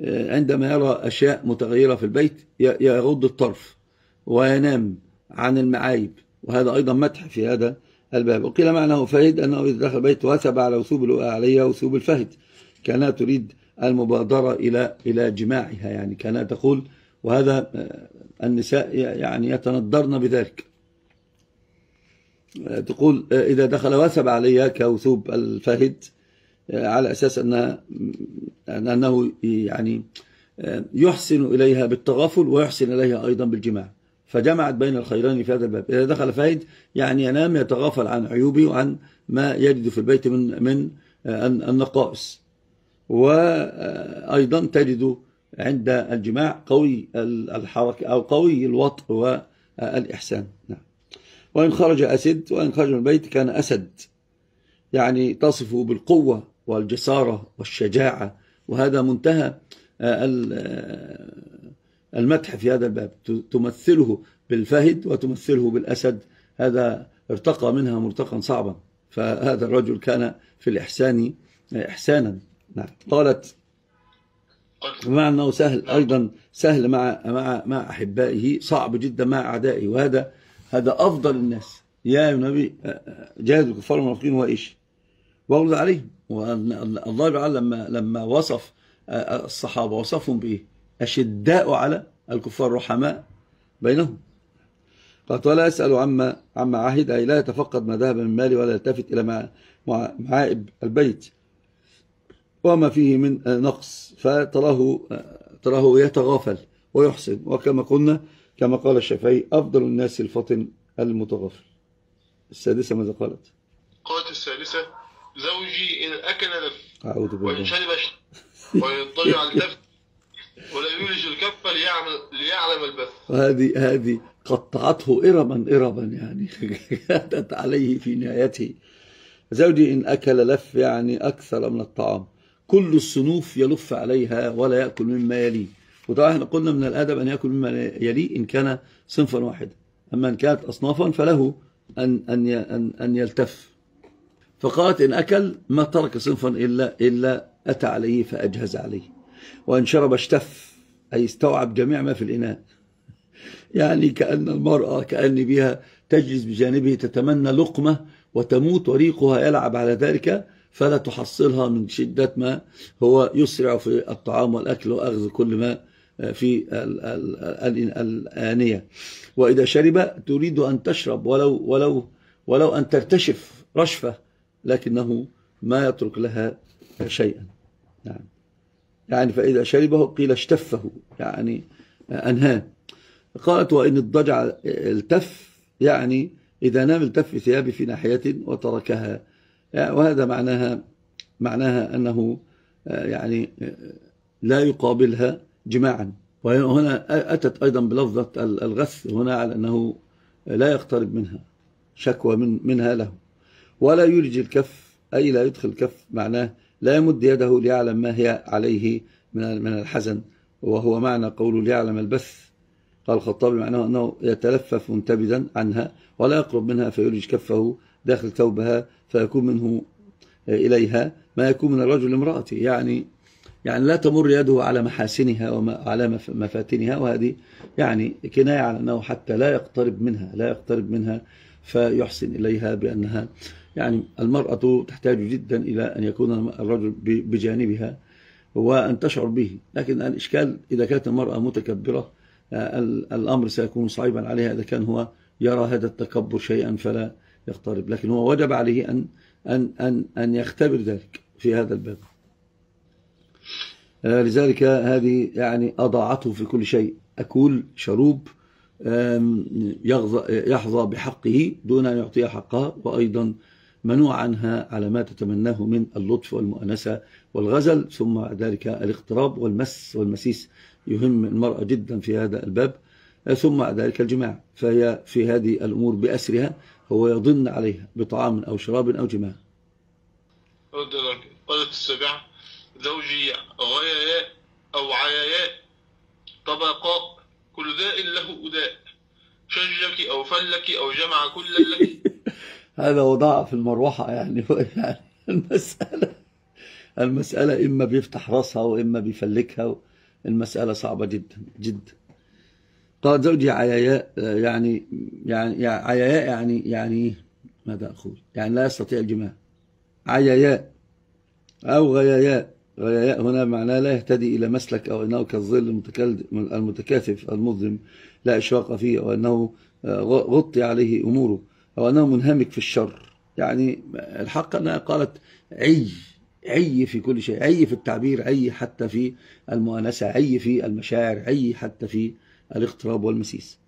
آه، عندما يرى أشياء متغيرة في البيت يغض الطرف وينام عن المعايب. وهذا أيضا مدح في هذا الباب. وقيل معناه فهد أنه إذا دخل البيت وثب على وثوب عليها وثوب الفهد. كانت تريد المبادرة إلى إلى جماعها يعني كانت تقول وهذا آه، النساء يعني يتندرن بذلك. تقول إذا دخل وثب عليها كوثوب الفهد على أساس أنها أنه يعني يحسن إليها بالتغافل ويحسن إليها أيضا بالجماع. فجمعت بين الخيرين في هذا الباب. إذا دخل فايد يعني ينام يتغافل عن عيوبه وعن ما يجد في البيت من من النقائص. وأيضا تجد عند الجماع قوي الحركة أو قوي الوطء والإحسان. نعم. وإن خرج أسد وإن خرج من البيت كان أسد. يعني تصفه بالقوة والجسارة والشجاعة. وهذا منتهى آه، آه، المدح في هذا الباب. تمثله بالفهد وتمثله بالأسد. هذا ارتقى منها مرتقا صعبا. فهذا الرجل كان في الإحسان إحسانا. نعم. قالت بمعنى أنه سهل أيضا سهل مع مع مع أحبائه صعب جدا مع أعدائه وهذا هذا أفضل الناس. يا نبي جاهد الكفار والمنافقين وإيش واغلظ عليهم. والله تعالى لما لما وصف الصحابة وصفهم بإيه؟ أشداء على الكفار رحماء بينهم. قالت ولا يسأل عما عما عهد أي لا يتفقد ما ذهب من مالي ولا يلتفت إلى معائب البيت. وما فيه من نقص فتراه تراه يتغافل ويحسن. وكما قلنا كما قال الشافعي أفضل الناس الفطن المتغافل. السادسة ماذا قالت؟ قالت السادسة زوجي إن أكل لف أعوذ بالله. وإن شرب ويضطجع الكف (laughs) ولا يولج الكف ليعمل ليعلم البث. وهذه هذه قطعته إربا إربا يعني. (laughs) أتت عليه في نهايته. زوجي إن أكل لف يعني أكثر من الطعام. كل الصنوف يلف عليها ولا يأكل مما يليه. وطبعا إحنا قلنا من الأدب أن يأكل مما يليه إن كان صنفا واحدا. أما إن كانت أصنافا فله أن, أن, أن يلتف. فقالت إن أكل ما ترك صنفا إلا, إلا أتى عليه فأجهز عليه. وإن شرب اشتف أي استوعب جميع ما في الإناء. يعني كأن المرأة كأن بها تجلس بجانبه تتمنى لقمة وتموت وريقها يلعب على ذلك فلا تحصلها من شدة ما هو يسرع في الطعام والأكل وأخذ كل ما في الآنية. وإذا شرب تريد أن تشرب ولو, ولو, ولو أن ترتشف رشفة لكنه ما يترك لها شيئا. نعم. يعني فإذا شربه قيل اشتفه يعني أنهاه. قالت وإن الضجع التف يعني إذا نام التف ثيابه في ناحية وتركها. وهذا معناها معناها أنه يعني لا يقابلها جماعا. وهنا أتت أيضا بلفظة الغث هنا على أنه لا يقترب منها شكوى من منها له. ولا يلجي الكف أي لا يدخل الكف معناه لا يمد يده ليعلم ما هي عليه من من الحزن. وهو معنى قوله ليعلم البث. قال الخطابي معناه أنه يتلفف منتبذا عنها ولا يقرب منها فيرج كفه داخل ثوبها فيكون منه إليها ما يكون من الرجل لامرأته. يعني يعني لا تمر يده على محاسنها وعلى مفاتنها وهذه يعني كناية على أنه حتى لا يقترب منها لا يقترب منها فيحسن إليها بأنها يعني المرأة تحتاج جدا إلى أن يكون الرجل بجانبها وأن تشعر به. لكن الإشكال إذا كانت المرأة متكبرة الأمر سيكون صعيبا عليها. إذا كان هو يرى هذا التكبر شيئا فلا يقترب لكن هو وجب عليه أن, أن, أن, أن يختبر ذلك في هذا الباب. لذلك هذه يعني أضاعته في كل شيء. أكل شروب يحظى بحقه دون أن يعطيها حقها وأيضا منوع عنها على ما تتمناه من اللطف والمؤنسة والغزل ثم ذلك الاقتراب والمس والمسيس يهم المرأة جدا في هذا الباب ثم ذلك الجماع. فهي في هذه الأمور بأسرها هو يضن عليها بطعام أو شراب أو جماع. قالت السابعة زوجي غياياء أو عياياء طبقاء كل داء له أداء. شجك أو فلك أو جمع كل لك. (laughs) هذا وضع في المروحة يعني, (laughs) يعني المسألة المسألة إما بيفتح راسها وإما بيفلكها المسألة صعبة جدا جدا. قال زوجي عياياء يعني يعني عياياء يعني يعني ماذا أقول؟ يعني لا يستطيع الجماع. عياياء أو غياياء غياياء هنا معناه لا يهتدي إلى مسلك أو أنه كالظل المتكاثف المظلم لا إشراق فيه أو أنه غطي عليه أموره أو أنه منهمك في الشر. يعني الحق أنها قالت عي عي في كل شيء عي في التعبير عي حتى في المؤانسة عي في المشاعر عي حتى في الاقتراب والمسيس.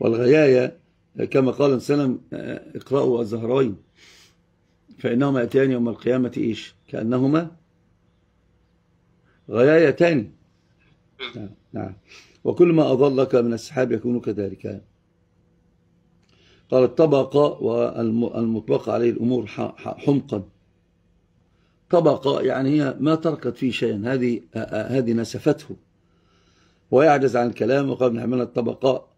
والغياية كما قال سلم اقرأوا الزهراين فإنهما يأتيان يوم القيامة إيش؟ كأنهما غيايتان. نعم, نعم وكل ما أضلك من السحاب يكون كذلك. قال الطبقة والمطبق عليه الأمور حمقا. طبقة يعني هي ما تركت فيه شيئا هذه هذه نسفته. ويعجز عن الكلام ابن حمال الطبقاء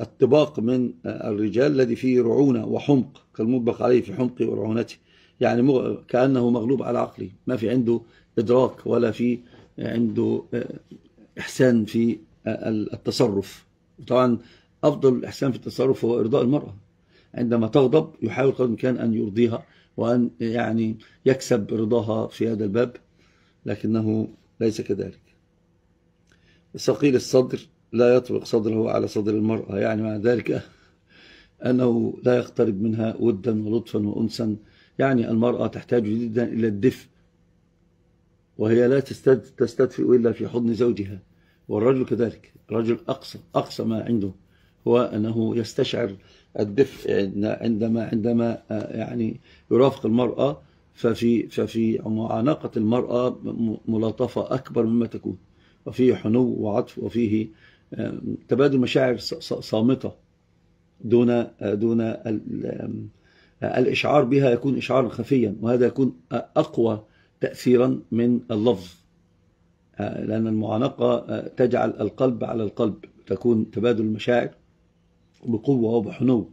الطباق من الرجال الذي فيه رعونة وحمق كالمطبق عليه في حمقه ورعونته. يعني كأنه مغلوب على عقله ما في عنده إدراك ولا في عنده إحسان في التصرف. طبعا أفضل الإحسان في التصرف هو إرضاء المرأة. عندما تغضب يحاول قدر الإمكان أن يرضيها وأن يعني يكسب رضاها في هذا الباب لكنه ليس كذلك. ثقيل الصدر لا يطبق صدره على صدر المرأة. يعني مع ذلك أنه لا يقترب منها ودا ولطفا وأنسا. يعني المرأة تحتاج جدا إلى الدفء وهي لا تستدفئ إلا في حضن زوجها. والرجل كذلك الرجل أقصى أقصى ما عنده هو أنه يستشعر الدفء عندما عندما يعني يرافق المرأة. ففي ففي معانقة المرأة ملاطفة أكبر مما تكون. وفيه حنو وعطف وفيه تبادل مشاعر صامتة دون دون الإشعار بها يكون إشعارا خفيا وهذا يكون أقوى تأثيرا من اللفظ. لأن المعانقة تجعل القلب على القلب تكون تبادل المشاعر بقوة وبحنو.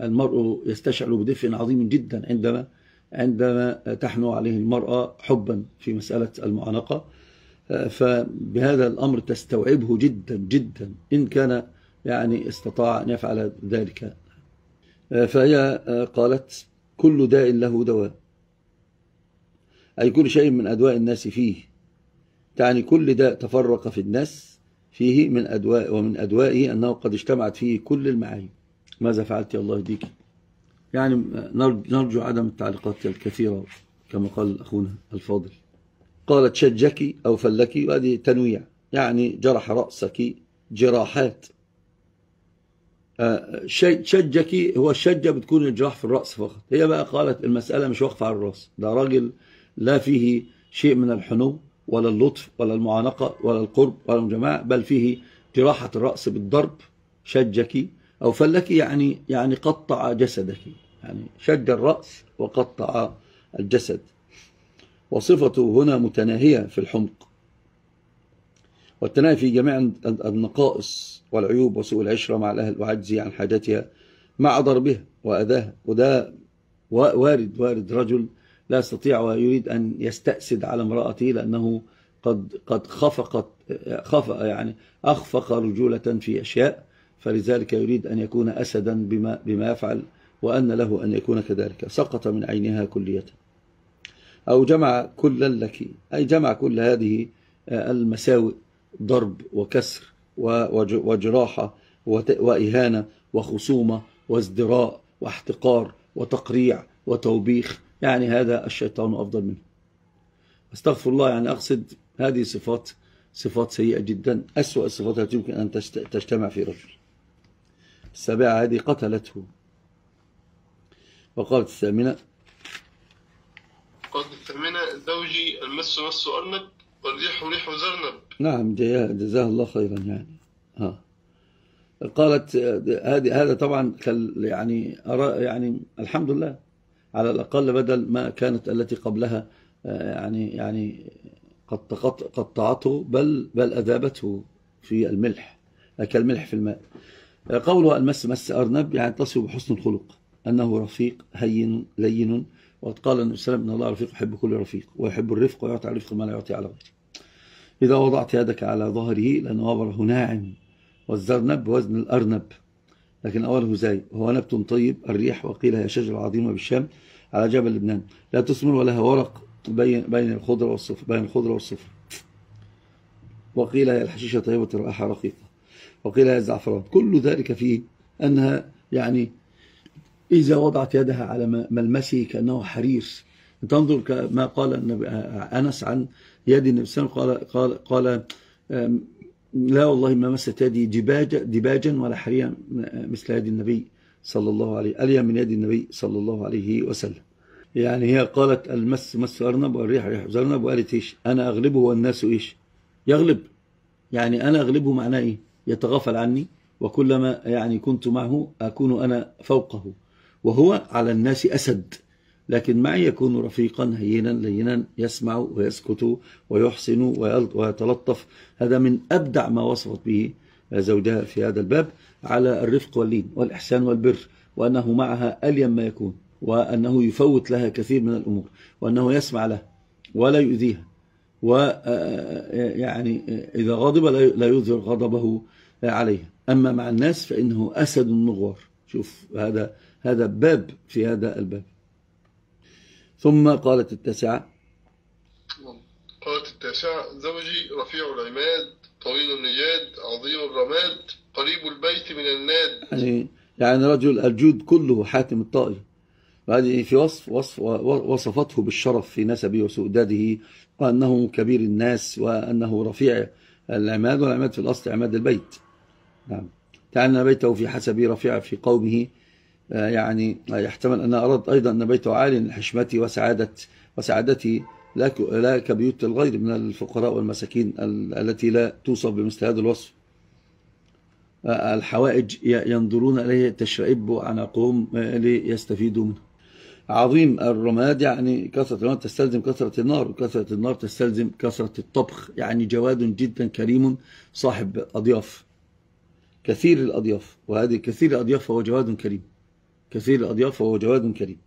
المرء يستشعر بدفء عظيم جدا عندما عندما تحنو عليه المرأة حبا في مسألة المعانقة. فبهذا الأمر تستوعبه جدا جدا إن كان يعني استطاع أن يفعل ذلك. فهي قالت كل داء له دواء. أي كل شيء من أدواء الناس فيه. تعني كل داء تفرق في الناس فيه من أدواء ومن أدوائه أنه قد اجتمعت فيه كل المعاني. ماذا فعلت يا الله يهديك؟ يعني نرجو عدم التعليقات الكثيرة كما قال أخونا الفاضل. قالت شجك أو فلك وهذه تنويع. يعني جرح رأسك جراحات. شجك هو الشجة بتكون الجراح في الرأس فقط. هي بقى قالت المسألة مش واقفة على الرأس. ده راجل لا فيه شيء من الحنو ولا اللطف ولا المعانقة ولا القرب ولا الجماعة بل فيه جراحة الرأس بالضرب. شجك أو فلك يعني يعني قطع جسدك يعني شج الرأس وقطع الجسد. وصفته هنا متناهية في الحمق. والتناهي في جميع النقائص والعيوب وسوء العشرة مع الأهل وعجزه عن حاجتها مع ضربها وأذاها. وده وارد وارد رجل لا يستطيع ويريد أن يستأسد على امرأته لأنه قد قد خفقت خف يعني أخفق رجولة في أشياء فلذلك يريد أن يكون أسدا بما, بما يفعل وأن له أن يكون كذلك. سقط من عينها كلية. أو جمع كل لك أي جمع كل هذه المساوئ ضرب وكسر وجراحة وإهانة وخصومة وازدراء واحتقار وتقريع وتوبيخ. يعني هذا الشيطان أفضل منه. أستغفر الله يعني أقصد هذه صفات صفات سيئة جدا أسوأ الصفات التي يمكن أن تجتمع في رجل. السابعة هذه قتلته. وقالت الثامنة قالت الثامنة زوجي المس مس أرنب والريح ريح زرنب. نعم جزاه الله خيرا يعني. ها. قالت هذه هذا طبعا يعني أرى يعني الحمد لله. على الأقل بدل ما كانت التي قبلها يعني يعني قد قطعته بل بل أذابته في الملح. كالملح في الماء. قوله المس مس أرنب يعني تصف بحسن الخلق أنه رفيق هين لين. وقد قال النبي صلى الله عليه وسلم إن الله رفيق يحب كل رفيق ويحب الرفق ويعطي على الرفق ما لا يعطي على غيره. إذا وضعت يدك على ظهره لأن وبره ناعم والزرنب وزن الأرنب. لكن أوله زي وهو نبت طيب الريح وقيل هي شجرة عظيمة بالشام على جبل لبنان. لا تثمر ولها ورق بين بين الخضرة والصفر بين الخضرة والصفر. وقيل هي الحشيشة طيبة الرائحة رقيقة. وقيل هي الزعفران كل ذلك فيه أنها يعني إذا وضعت يدها على ملمسه كأنه حرير. تنظر كما قال أنس عن يد النبي صلى الله عليه وسلم قال, قال, قال لا والله ما مست يدي دباجا, دباجا ولا حريا مثل يد النبي صلى الله عليه أليا من يد النبي صلى الله عليه وسلم. يعني هي قالت المس مس أرنب والريح ريح زرنب وقالت إيش؟ أنا أغلبه والناس إيش؟ يغلب. يعني أنا أغلبه معناه إيه؟ يتغافل عني وكلما يعني كنت معه أكون أنا فوقه. وهو على الناس أسد لكن معي يكون رفيقا هينا لينا يسمع ويسكت ويحسن ويتلطف. هذا من أبدع ما وصفت به زوجها في هذا الباب على الرفق واللين والإحسان والبر وأنه معها أليم ما يكون وأنه يفوت لها كثير من الأمور وأنه يسمع لها ولا يؤذيها. ويعني إذا غضب لا يظهر غضبه. عليها أما مع الناس فإنه أسد مغوار شوف هذا هذا باب في هذا الباب. ثم قالت التاسعة. قالت التاسعة زوجي رفيع العماد طويل النجاد عظيم الرماد قريب البيت من الناد. يعني يعني رجل الجود كله حاتم الطائي. وهذه في وصف, وصف وصفته بالشرف في نسبه وسؤداده وأنه كبير الناس وأنه رفيع العماد والعماد في الأصل عماد البيت. نعم. تعالى بيته في حسب رفيع في قومه. آه، يعني يحتمل أن أراد أيضا أن بيته عالي الحشمة وسعادة وسعادته لا كبيوت الغير من الفقراء والمساكين التي لا توصف بمثل هذا الوصف. آه، الحوائج ينظرون إليه تشرئب عناقهم آه، ليستفيدوا منه. عظيم الرماد يعني كثرة الرماد تستلزم كثرة النار وكثرة النار تستلزم كثرة الطبخ. يعني جواد جدا كريم صاحب أضياف. كثير الأضياف وهذه كثير الأضياف فهو جواد كريم. كثير الأضياف فهو جواد كريم.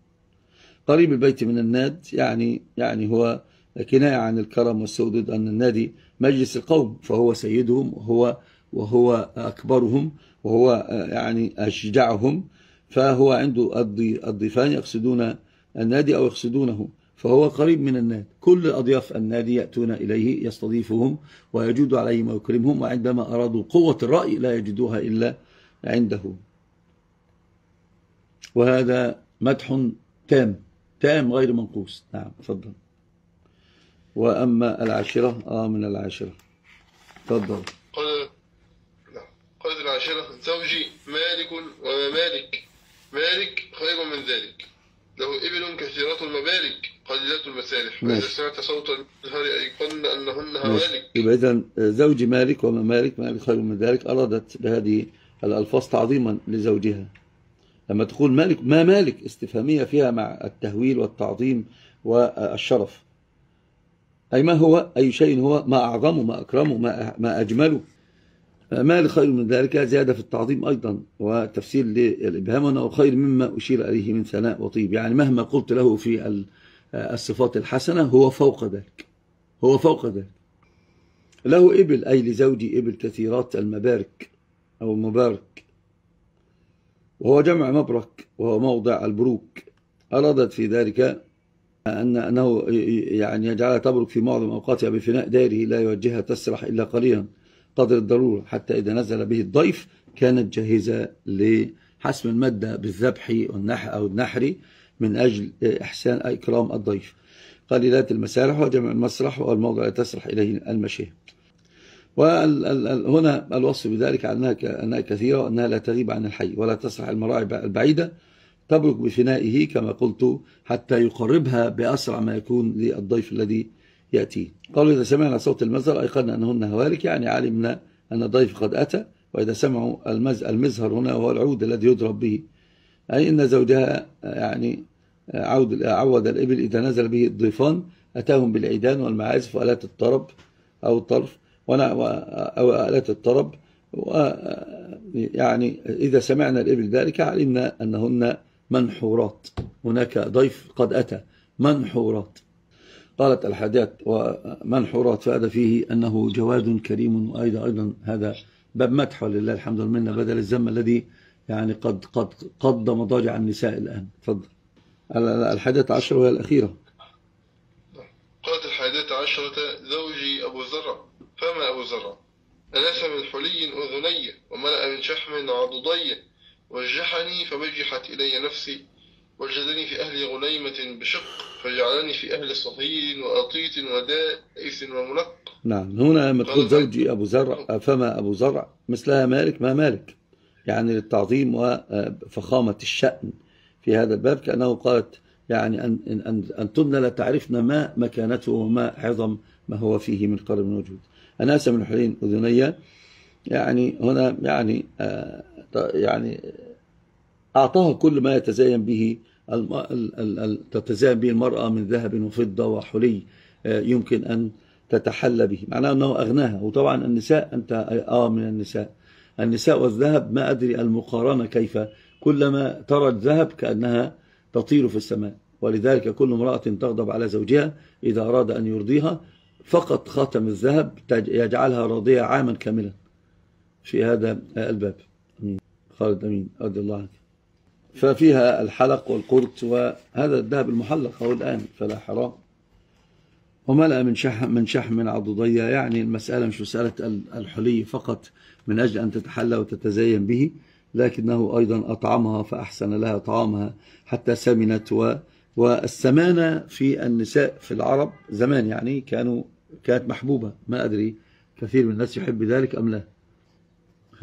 قريب البيت من الناد يعني يعني هو كناية عن الكرم والسودد أن النادي مجلس القوم فهو سيدهم وهو وهو أكبرهم وهو يعني أشجعهم فهو عنده الضيفان يقصدون النادي أو يقصدونه. فهو قريب من النادي كل أضياف النادي يأتون إليه يستضيفهم ويجود عليهم ويكرمهم وعندما أرادوا قوة الرأي لا يجدوها إلا عنده وهذا مدح تام تام غير منقوص. نعم تفضل. وأما العاشرة آه من العاشرة. تفضل. قال نعم. قالت العاشرة زوجي مالك وما مالك؟ مالك خير من ذلك. له إبل كثيرة المبارك. قليلة المسارح وإذا سمعت صوت النهار أيقن أنهن هوالك. يبقى إذن زوج مالك وما مالك مالك خير من ذلك أرادت بهذه الألفاظ تعظيما لزوجها. لما تقول مالك ما مالك؟ استفهامية فيها مع التهويل والتعظيم والشرف. أي ما هو؟ أي شيء هو؟ ما أعظمه ما أكرمه ما, ما أجمله ما لخير من ذلك زيادة في التعظيم أيضا وتفسير للإبهام أنه خير مما أشير إليه من ثناء وطيب. يعني مهما قلت له في الصفات الحسنة هو فوق ذلك. هو فوق ذلك. له إبل أي لزوجي إبل كثيرات المبارك أو المبارك وهو جمع مبرك وهو موضع البروك. أرادت في ذلك أن أنه يعني يجعلها تبرك في معظم أوقاتها بفناء داره لا يوجهها تسرح إلا قليلا. قدر الضرورة حتى إذا نزل به الضيف كانت جاهزة لحسم المادة بالذبح والنحر أو النحر. من أجل إحسان إكرام الضيف. قليلات المسارح وجمع المسرح والموضع تسرح إليه المشيه وهنا الوصف بذلك أنها كثيرة وأنها لا تغيب عن الحي ولا تسرح المراعي البعيدة. تبرك بفنائه كما قلت حتى يقربها بأسرع ما يكون للضيف الذي يأتي قالوا إذا سمعنا صوت المزهر أيقنا أنهن هوالك يعني علمنا أن الضيف قد أتى. وإذا سمعوا المزهر هنا وهو العود الذي يضرب به. أي أن زوجها يعني عود عود الإبل إذا نزل به الضيفان أتاهم بالعيدان والمعازف وآلات الطرب أو الطرف أو آلات الطرب يعني إذا سمعنا الإبل ذلك علمنا أنهن منحورات. هناك ضيف قد أتى منحورات. قالت الحادات ومنحورات فهذا فيه أنه جواد كريم وأيضا أيضا هذا باب مدح ولله الحمد لله بدل الزم الذي يعني قد قد قض مضاجع النساء الآن. تفضل. الحادية عشرة وهي الأخيرة. قالت الحادية عشرة زوجي أبو زرع فما أبو زرع أناس من حلي أذني؟ وملأ من شحم عضدي. وجحني فبجحت إلي نفسي. وجدني في أهل غنيمة بشق. فجعلني في أهل صهيل وأطيط ودائس ومنق. نعم هنا مدخول زوجي أبو زرع فما أبو زرع مثلها مالك ما مالك. يعني للتعظيم وفخامة الشأن. في هذا الباب كأنه قالت يعني أن أن أنتن لا تعرفن ما مكانته وما عظم ما هو فيه من قرب الوجود أناس من حلين أذنية يعني هنا يعني آه يعني أعطاها كل ما يتزين به تتزين به المرأة من ذهب وفضة وحلي آه يمكن أن تتحلى به. معناه أنه أغناها. وطبعا النساء أنت آه من النساء. النساء والذهب ما أدري المقارنة كيف كلما ترى الذهب كأنها تطير في السماء. ولذلك كل امرأة تغضب على زوجها إذا أراد أن يرضيها فقط خاتم الذهب يجعلها راضية عاما كاملا. في هذا الباب. أمين. خالد أمين رضي الله عنك. ففيها الحلق والقرط وهذا الذهب المحلق هو الآن فلا حرام. وملأ من شحم من شحم عضدية يعني المسألة مش مسألة الحلي فقط من أجل أن تتحلى وتتزين به. لكنه أيضا أطعمها فأحسن لها طعامها حتى سمنت. و والسمانة في النساء في العرب زمان يعني كانوا كانت محبوبة. ما أدري كثير من الناس يحب ذلك أم لا.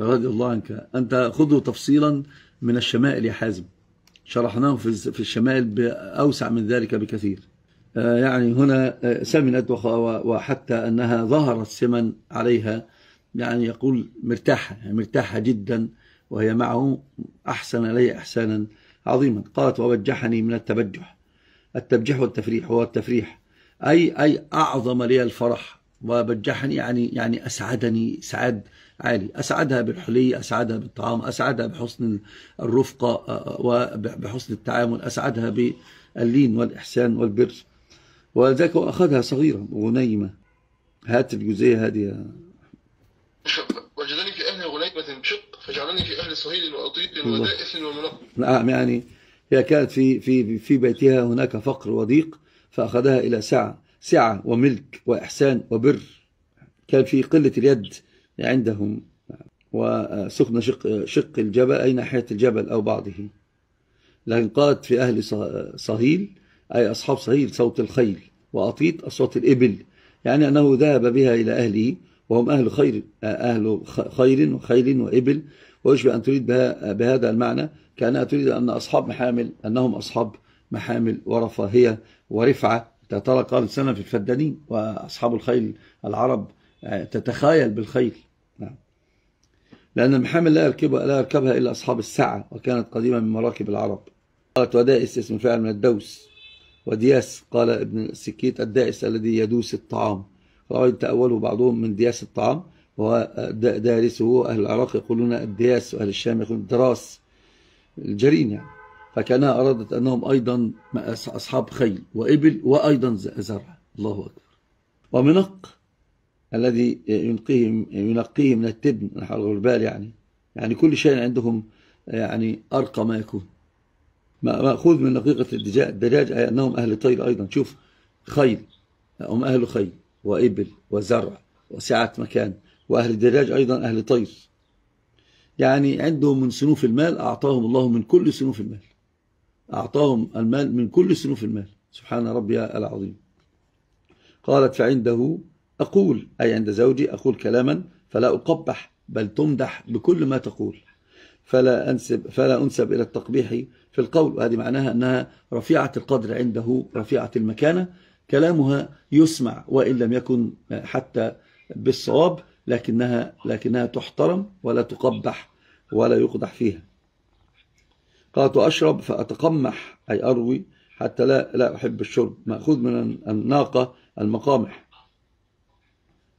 رضي الله عنك. أنت خذوا تفصيلا من الشمائل يا حازم. شرحناه في الشمائل بأوسع من ذلك بكثير. يعني هنا سمنت وحتى أنها ظهرت سمن عليها يعني يقول مرتاحة يعني مرتاحة جدا. وهي معه أحسن لي إحسانا عظيما. قالت وبجحني من التبجح. التبجح والتفريح هو التفريح. أي أي أعظم لي الفرح. وبجحني يعني يعني أسعدني سعاد عالي. أسعدها بالحلي أسعدها بالطعام أسعدها بحسن الرفقة وبحسن التعامل. أسعدها باللين والإحسان والبر ولذلك أخذها صغيرة غنيمة. هات الجزئية هذه (laughs) فجعلني في أهل صهيل وأطيق ودائس ومنق نعم يعني هي كانت في في في بيتها هناك فقر وضيق فأخذها إلى سعة سعة وملك وإحسان وبر. كان في قلة اليد عندهم وسكن شق, شق الجبل أي ناحية الجبل أو بعضه. لكن قالت في أهل صهيل أي أصحاب صهيل صوت الخيل وأطيط أصوات الإبل يعني أنه ذهب بها إلى أهله وهم أهل خير أهل خير وخيل وإبل. ويشبه أن تريد بهذا المعنى كأنها تريد أن أصحاب محامل أنهم أصحاب محامل ورفاهية ورفعة. ترى قال سنة في الفدانين وأصحاب الخيل العرب تتخايل بالخيل. نعم. لأن المحامل لا يركبها, لا يركبها إلا أصحاب السعة وكانت قديمة من مراكب العرب. قالت ودائس اسم فعل من الدوس ودياس قال ابن السكيت الدائس الذي يدوس الطعام. طبعا تأوله بعضهم من دياس الطعام ودارسه أهل العراق يقولون الدياس وأهل الشام يقولون دراس الجرين يعني. فكانها أرادت أنهم أيضا أصحاب خيل وإبل وأيضا زرع. الله أكبر. ومنق الذي ينقيه ينقيه من التبن الغربال يعني. يعني كل شيء عندهم يعني أرقى ما يكون. مأخوذ من نقيقة الدجاج أنهم أهل طير أيضا. شوف خيل هم أهل خيل. وإبل وزرع وسعة مكان وأهل الدجاج أيضا أهل طير. يعني عندهم من صنوف المال أعطاهم الله من كل صنوف المال. أعطاهم المال من كل صنوف المال. سبحان ربي العظيم. قالت فعنده أقول أي عند زوجي أقول كلاما فلا أقبح بل تمدح بكل ما تقول. فلا أنسب, فلا أنسب إلى التقبيح في القول. وهذه معناها أنها رفيعة القدر عنده رفيعة المكانة كلامها يسمع وإن لم يكن حتى بالصواب لكنها, لكنها تحترم ولا تقبح ولا يقدح فيها. قالت أشرب فأتقمح. أي أروي حتى لا, لا أحب الشرب مأخوذ من الناقة المقامح.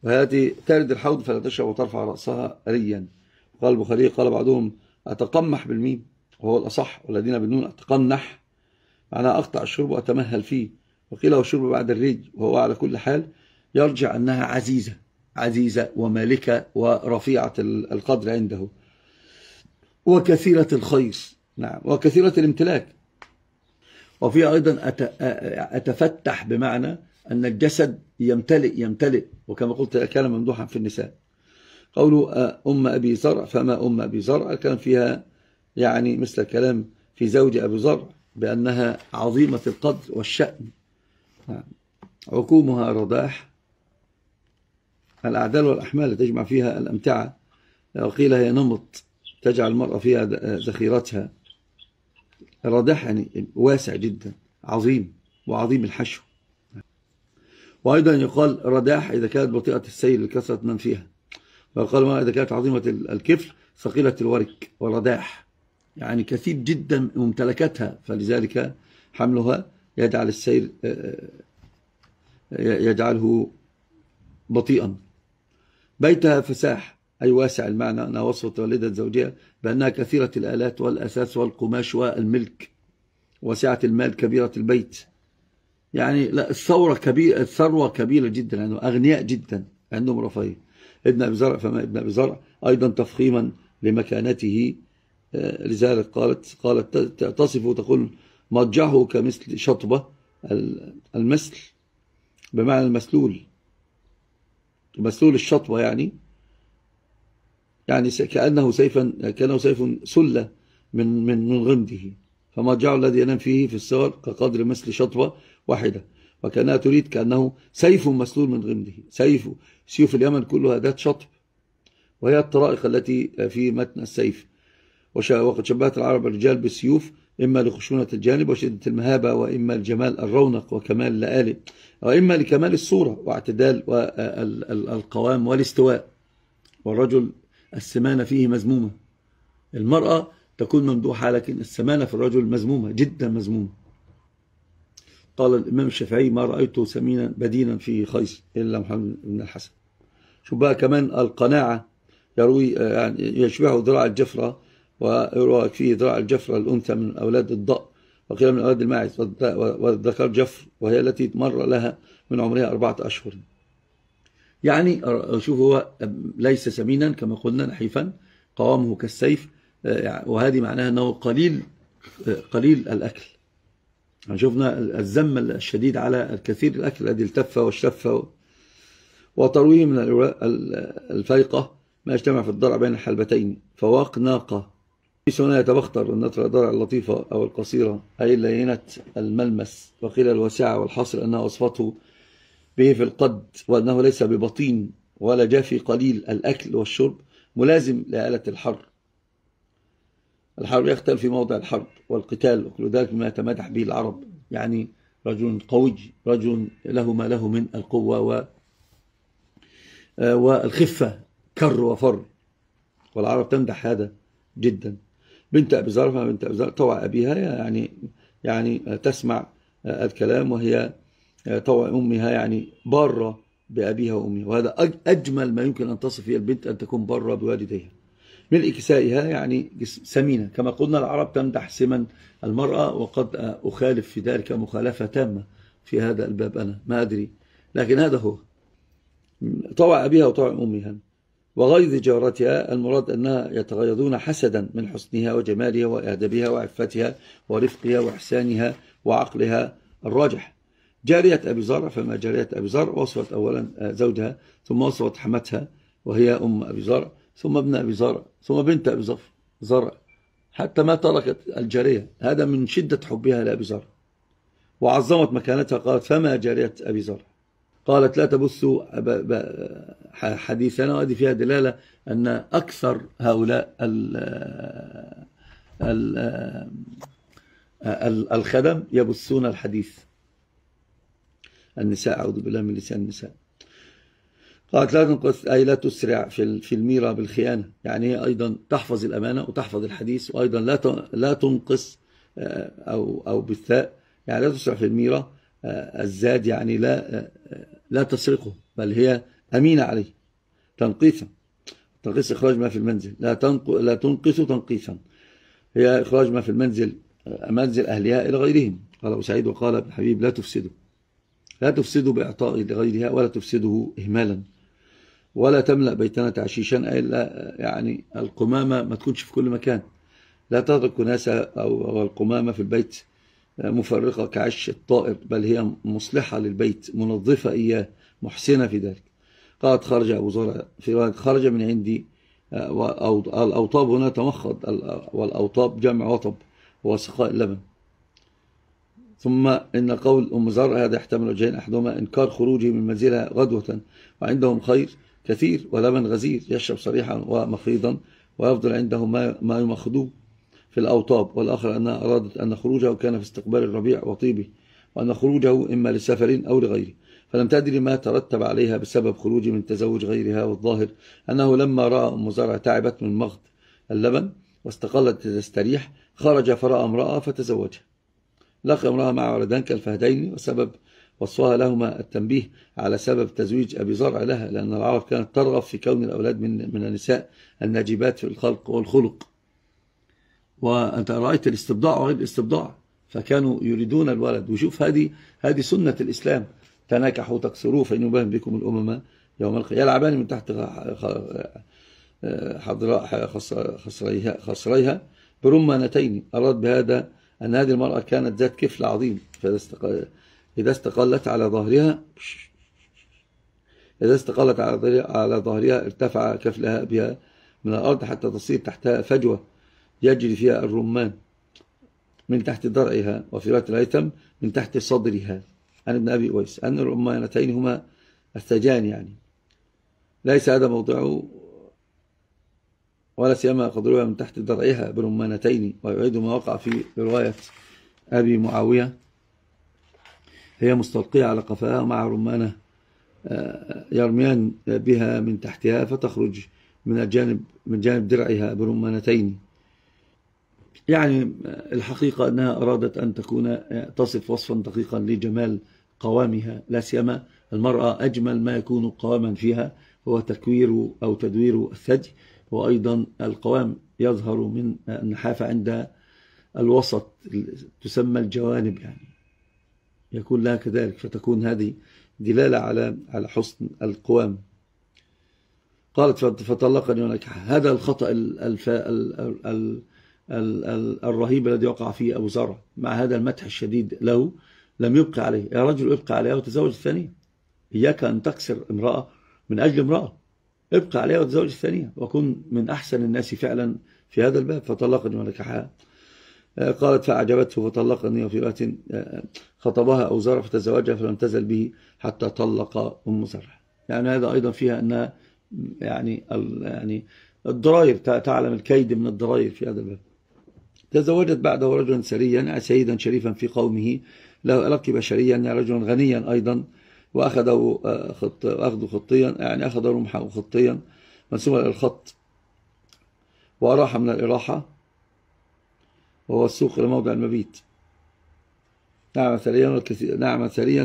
وهذه ترد الحوض فلا تشرب وترفع رأسها ريا قال البخاري قال بعضهم أتقمح بالميم. وهو الأصح والذين بالنون أتقنح معناها أقطع الشرب وأتمهل فيه. وقيل هو الشرب بعد الريج وهو على كل حال يرجع أنها عزيزة عزيزة ومالكة ورفيعة القدر عنده. وكثيرة الخير نعم وكثيرة الامتلاك. وفيها أيضا أتفتح بمعنى أن الجسد يمتلئ يمتلئ وكما قلت كان ممدوحا في النساء. قوله أم أبي زرع فما أم أبي زرع؟ كان فيها يعني مثل الكلام في زوج أبي زرع بأنها عظيمة القدر والشأن. عكومها رضاح الأعدال والأحمال تجمع فيها الأمتعة وقيل هي نمط تجعل المرأة فيها ذخيرتها. الرضاح يعني واسع جدا عظيم وعظيم الحشو. وأيضا يقال رداح إذا كانت بطيئة السير لكثرة من فيها. ويقال ما إذا كانت عظيمة الكفل ثقيلة الورك ورداح يعني كثير جدا ممتلكاتها فلذلك حملها يجعل السير آه، آه، يجعله بطيئا. بيتها فساح أي واسع المعنى أنها وصفت والدة زوجها بأنها كثيرة الآلات والأساس والقماش والملك وسعة المال كبيرة البيت. يعني لا الثورة كبيرة الثروة كبيرة جدا يعني أغنياء جدا عندهم رفاهية. ابن أبي زرع فما ابن أبي زرع أيضا تفخيما لمكانته آه، لذلك قالت قالت تصف تقول مضجعه كمثل شطبة المثل بمعنى المسلول مسلول الشطبة يعني يعني كأنه سيفا كأنه سيف سلة من من من غمده. فمضجعه الذي ينام فيه في السور كقدر مثل شطبة واحدة. وكأنها تريد كأنه سيف مسلول من غمده. سيف سيوف اليمن كلها ذات شطب. وهي الطرائق التي في متن السيف. وقد شبهت العرب الرجال بالسيوف إما لخشونة الجانب وشدة المهابة وإما لجمال الرونق وكمال اللآلئ وإما لكمال الصورة واعتدال القوام والاستواء. والرجل السمانة فيه مزمومة المرأة تكون ممدوحة لكن السمانة في الرجل مزمومة جدا مزمومة قال الإمام الشافعي ما رأيته سمينا بدينا في خيس إلا محمد بن الحسن. شو بقى كمان؟ القناعة يروي يعني يشبه ذراع الجفرة ويروى فيه ذراع الجفرة الأنثى من أولاد الضأ وقيل من أولاد الماعز. والذكر جفر وهي التي مر لها من عمرها أربعة أشهر. يعني شوف هو ليس سمينا كما قلنا نحيفا قوامه كالسيف وهذه معناها أنه قليل قليل الأكل. شفنا الزم الشديد على الكثير الأكل الذي التف والشف وترويه من الفيقة ما يجتمع في الضرع بين الحلبتين فواق ناقة. في هنا يتبختر النطر الضرع اللطيفة أو القصيرة أي لينة الملمس وقيل الواسعة والحاصل أنها وصفته به في القد وأنه ليس ببطين ولا جافي قليل الأكل والشرب ملازم لآلة الحر. الحرب يختلف في موضع الحرب والقتال وكل ذلك مما يتمادح به العرب. يعني رجل قوي رجل له ما له من القوة و والخفة كر وفر. والعرب تمدح هذا جدا. بنت أبي زرفة بنت أبي زرفة طوع أبيها يعني يعني تسمع الكلام وهي طوع أمها يعني بارة بأبيها وأمها. وهذا أجمل ما يمكن أن تصف فيه البنت أن تكون بارة بوالديها. من كسائها يعني سمينة. كما قلنا العرب تمدح سمن المرأة وقد أخالف في ذلك مخالفة تامة في هذا الباب أنا. ما أدري. لكن هذا هو. طوع أبيها وطوع أمها. وغيظ جارتها المراد أنها يتغيظون حسدا من حسنها وجمالها وأدبها وعفتها ورفقها وإحسانها وعقلها الراجح. جارية أبي زرع فما جارية أبي زرع وصفت أولا زوجها ثم وصفت حمتها وهي أم أبي زرع ثم ابن أبي زرع ثم بنت أبي زرع زرع حتى ما تركت الجارية. هذا من شدة حبها لأبي زرع وعظمت مكانتها قالت فما جارية أبي زرع قالت لا تبثوا حديثنا وهذه فيها دلالة أن أكثر هؤلاء الخدم يبثون الحديث. النساء أعوذ بالله من لسان النساء. قالت لا تنقص أي لا تسرع في الميرة بالخيانة. يعني هي أيضا تحفظ الأمانة وتحفظ الحديث وأيضا لا لا تنقص آه، أو أو بالثاء. يعني لا تسرع في الميرة آه، الزاد يعني لا آه، لا تسرقه بل هي أمينة عليه. تنقيثا تنقيث إخراج ما في المنزل. لا تنق... لا تنقص تنقيثا هي إخراج ما في المنزل منزل أهلها إلى غيرهم. قال أبو سعيد وقال ابن حبيب لا تفسدوا لا تفسدوا بإعطاء لغيرها ولا تفسده إهمالا. ولا تملأ بيتنا تعشيشا إلا يعني القمامة ما تكونش في كل مكان. لا تترك ناس أو القمامة في البيت. مفرقة كعش الطائر بل هي مصلحة للبيت منظفة إياه محسنة في ذلك. قالت خرج أبو زرع في رواية خرج من عندي الأوطاب هنا تمخض والأوطاب جمع وطب هو سقاء اللبن. ثم إن قول أم زرع هذا يحتمل وجهين أحدهما إنكار خروجه من منزلها غدوة وعندهم خير كثير ولبن غزير يشرب صريحا ومخيضا ويفضل عنده ما يمخضوه. في الأوطاب والآخر أنها أرادت أن خروجه كان في استقبال الربيع وطيبه وأن خروجه إما لسفر أو لغيره. فلم تدري ما ترتب عليها بسبب خروج من تزوج غيرها والظاهر أنه لما رأى أم زرع تعبت من مغض اللبن واستقلت تستريح خرج فرأى امرأة فتزوجها. لقى امرأة مع ولدان كالفهدين وسبب وصفها لهما التنبيه على سبب تزويج أبي زرع لها لأن العرب كانت ترغب في كون الأولاد من من النساء الناجبات في الخلق والخلق. وأنت رأيت الاستبضاع وغير الاستبضاع فكانوا يريدون الولد. وشوف هذه هذه سنة الإسلام. تناكحوا تكسروا فإن يبهم بكم الأمم يوم القيامة. يلعبان من تحت حضراء خصريها, خصريها برمانتين. أراد بهذا أن هذه المرأة كانت ذات كفل عظيم. فإذا إذا استقلت على ظهرها إذا استقلت على ظهرها ارتفع كفلها بها من الأرض حتى تصير تحتها فجوة. يجري فيها الرمان من تحت درعها وفي رواية الهيثم من تحت صدرها عن ابن أبي أويس. أن الرمانتين هما الثجان يعني. ليس هذا موضعه ولا سيما قدرها من تحت درعها برمانتين ويعيد ما وقع في رواية أبي معاوية. هي مستلقية على قفاها مع رمانة آه، يرميان بها من تحتها فتخرج من الجانب من جانب درعها برمانتين يعني الحقيقة أنها أرادت أن تكون تصف وصفا دقيقا لجمال قوامها لا سيما المرأة أجمل ما يكون قواما فيها هو تكوير أو تدوير الثدي وأيضا القوام يظهر من النحافة عند الوسط تسمى الجوانب يعني. يكون لها كذلك فتكون هذه دلالة على على حسن القوام. قالت فطلقني ونكح هذا الخطأ الرهيب الذي وقع فيه أبو زرع. مع هذا المدح الشديد له لم يبقى عليه. يا رجل ابقى عليها وتزوج الثانية. إياك أن تكسر امرأة من أجل امرأة. ابقى عليها وتزوج الثانية. وكن من أحسن الناس فعلا في هذا الباب. فطلقني ونكحها قالت فأعجبته فطلقني وفي وقت خطبها أو زرع فتزوجها فلم تزل به حتى طلق أم زرع. يعني هذا أيضا فيها أن يعني يعني الضرائر تعلم الكيد من الضرائر في هذا الباب. تزوجت بعده رجلا سريا سيدا شريفا في قومه له ركب شريا يعني رجلا غنيا أيضا وأخذه آه، خط أخذه خطيا يعني أخذ رمحه خطيا منسوبا إلى الخط وأراح من الإراحة وهو السوق إلى موضع المبيت. نعم ثريا والكثير نعم ثريا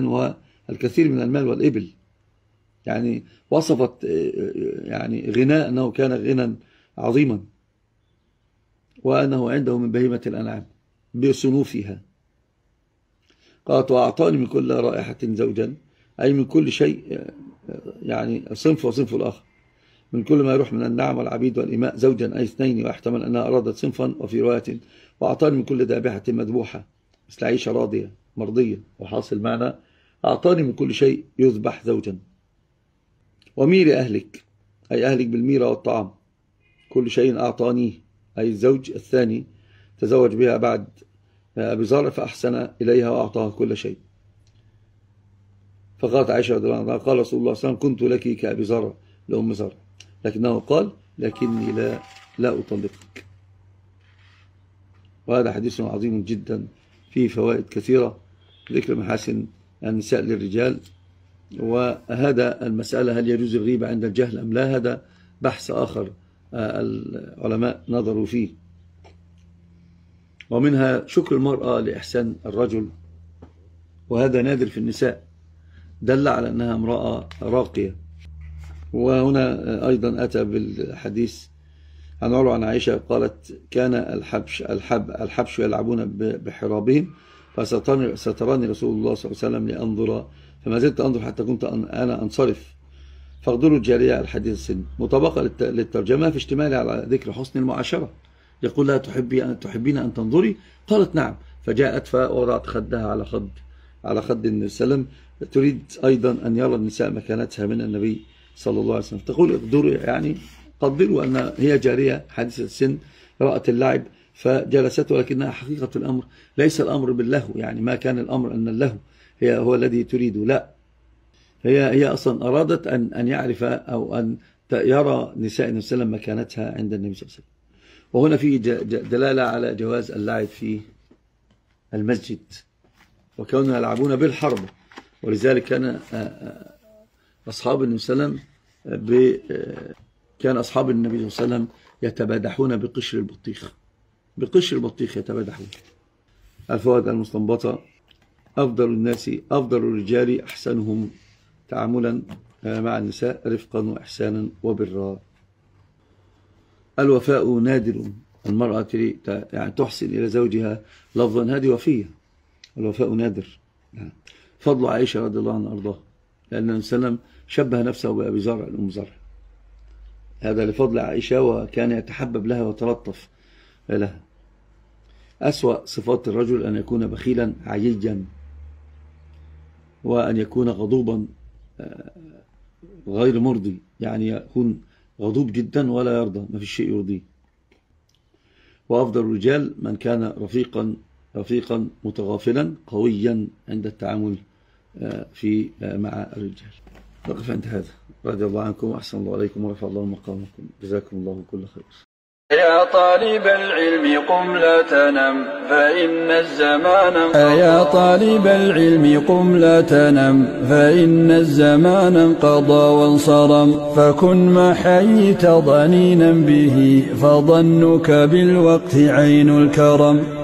والكثير من المال والإبل. يعني وصفت يعني غناء أنه كان غنى عظيما. وأنه عنده من بهيمة الأنعام بصنوفها. قالت وأعطاني من كل رائحة زوجا أي من كل شيء يعني صنف وصنف الآخر. من كل ما يروح من النعم والعبيد والإماء زوجا أي اثنين ويحتمل أنها أرادت صنفا. وفي رواية وأعطاني من كل ذابحة مذبوحة مثل عيشة راضية مرضية. وحاصل معنى أعطاني من كل شيء يذبح زوجا. ومير أهلك أي أهلك بالميرة والطعام. كل شيء أعطانيه. أي الزوج الثاني تزوج بها بعد أبي زرع فأحسن إليها وأعطاها كل شيء. فقالت عائشة رضي الله عنها قال رسول الله صلى الله عليه وسلم كنت لك كأبي زرع لأم زرع لكنه قال لكني لا لا أطلقك. وهذا حديث عظيم جدا فيه فوائد كثيرة ذكر محاسن النساء للرجال. وهذا المسألة هل يجوز الغيبة عند الجهل أم لا؟ هذا بحث آخر العلماء نظروا فيه. ومنها شكر المرأة لإحسان الرجل وهذا نادر في النساء دل على أنها امرأة راقية. وهنا أيضا أتى بالحديث عن عروة عن عائشة قالت كان الحبش, الحب الحبش يلعبون بحرابهم فستراني رسول الله صلى الله عليه وسلم لأنظر فما زلت أنظر حتى كنت أنا أنصرف. فاقدروا الجارية الحديث السن. مطابقة للترجمة في اشتمالها على ذكر حسن المعاشرة. يقول لها تحبي أن تحبين أن تنظري؟ قالت نعم. فجاءت فوضعت خدها على خد على خد النبي صلى الله عليه وسلم. تريد أيضا أن يرى النساء مكانتها من النبي صلى الله عليه وسلم. تقول اقدروا يعني قدروا أن هي جارية حديثة السن. رأت اللعب فجلست ولكنها حقيقة الأمر. ليس الأمر باللهو. يعني ما كان الأمر أن اللهو هي هو الذي تريد لا. هي هي أصلا أرادت أن أن يعرف أو أن يرى نساء النبي صلى الله عليه وسلم مكانتها عند النبي صلى الله عليه وسلم. وهنا في دلالة على جواز اللعب في المسجد. وكونوا يلعبون بالحرب. ولذلك كان أصحاب النبي صلى الله عليه وسلم كان أصحاب النبي صلى الله عليه وسلم يتبادحون بقشر البطيخ. بقشر البطيخ يتبادحون. الفوائد المستنبطة أفضل الناس أفضل الرجال أحسنهم. تعاملا مع النساء رفقا وإحسانا وبرا. الوفاء نادر المرأة يعني تحسن إلى زوجها لفظا هذه وفية. الوفاء نادر. فضل عائشة رضي الله عنها أرضاه لأن النبي صلى الله عليه وسلم شبه نفسه بأبي زرع الأم زرع هذا لفضل عائشة وكان يتحبب لها وتلطف لها. أسوأ صفات الرجل أن يكون بخيلا عيجا وأن يكون غضوبا. غير مرضي يعني يكون غضوب جدا ولا يرضى ما في شيء يرضيه. وأفضل الرجال من كان رفيقا رفيقا متغافلا قويا عند التعامل في مع الرجال. نقف عند هذا. رضي الله عنكم وأحسن الله عليكم ورفع الله مقامكم. جزاكم الله كل خير. يا طالب العلم قم لا تنم فإن الزمان يا طالب العلم قم لا تنم فإن الزمان انقضى وانصرم. فكن ما حييت ضنينا به فظنك بالوقت عين الكرم.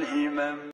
الهمم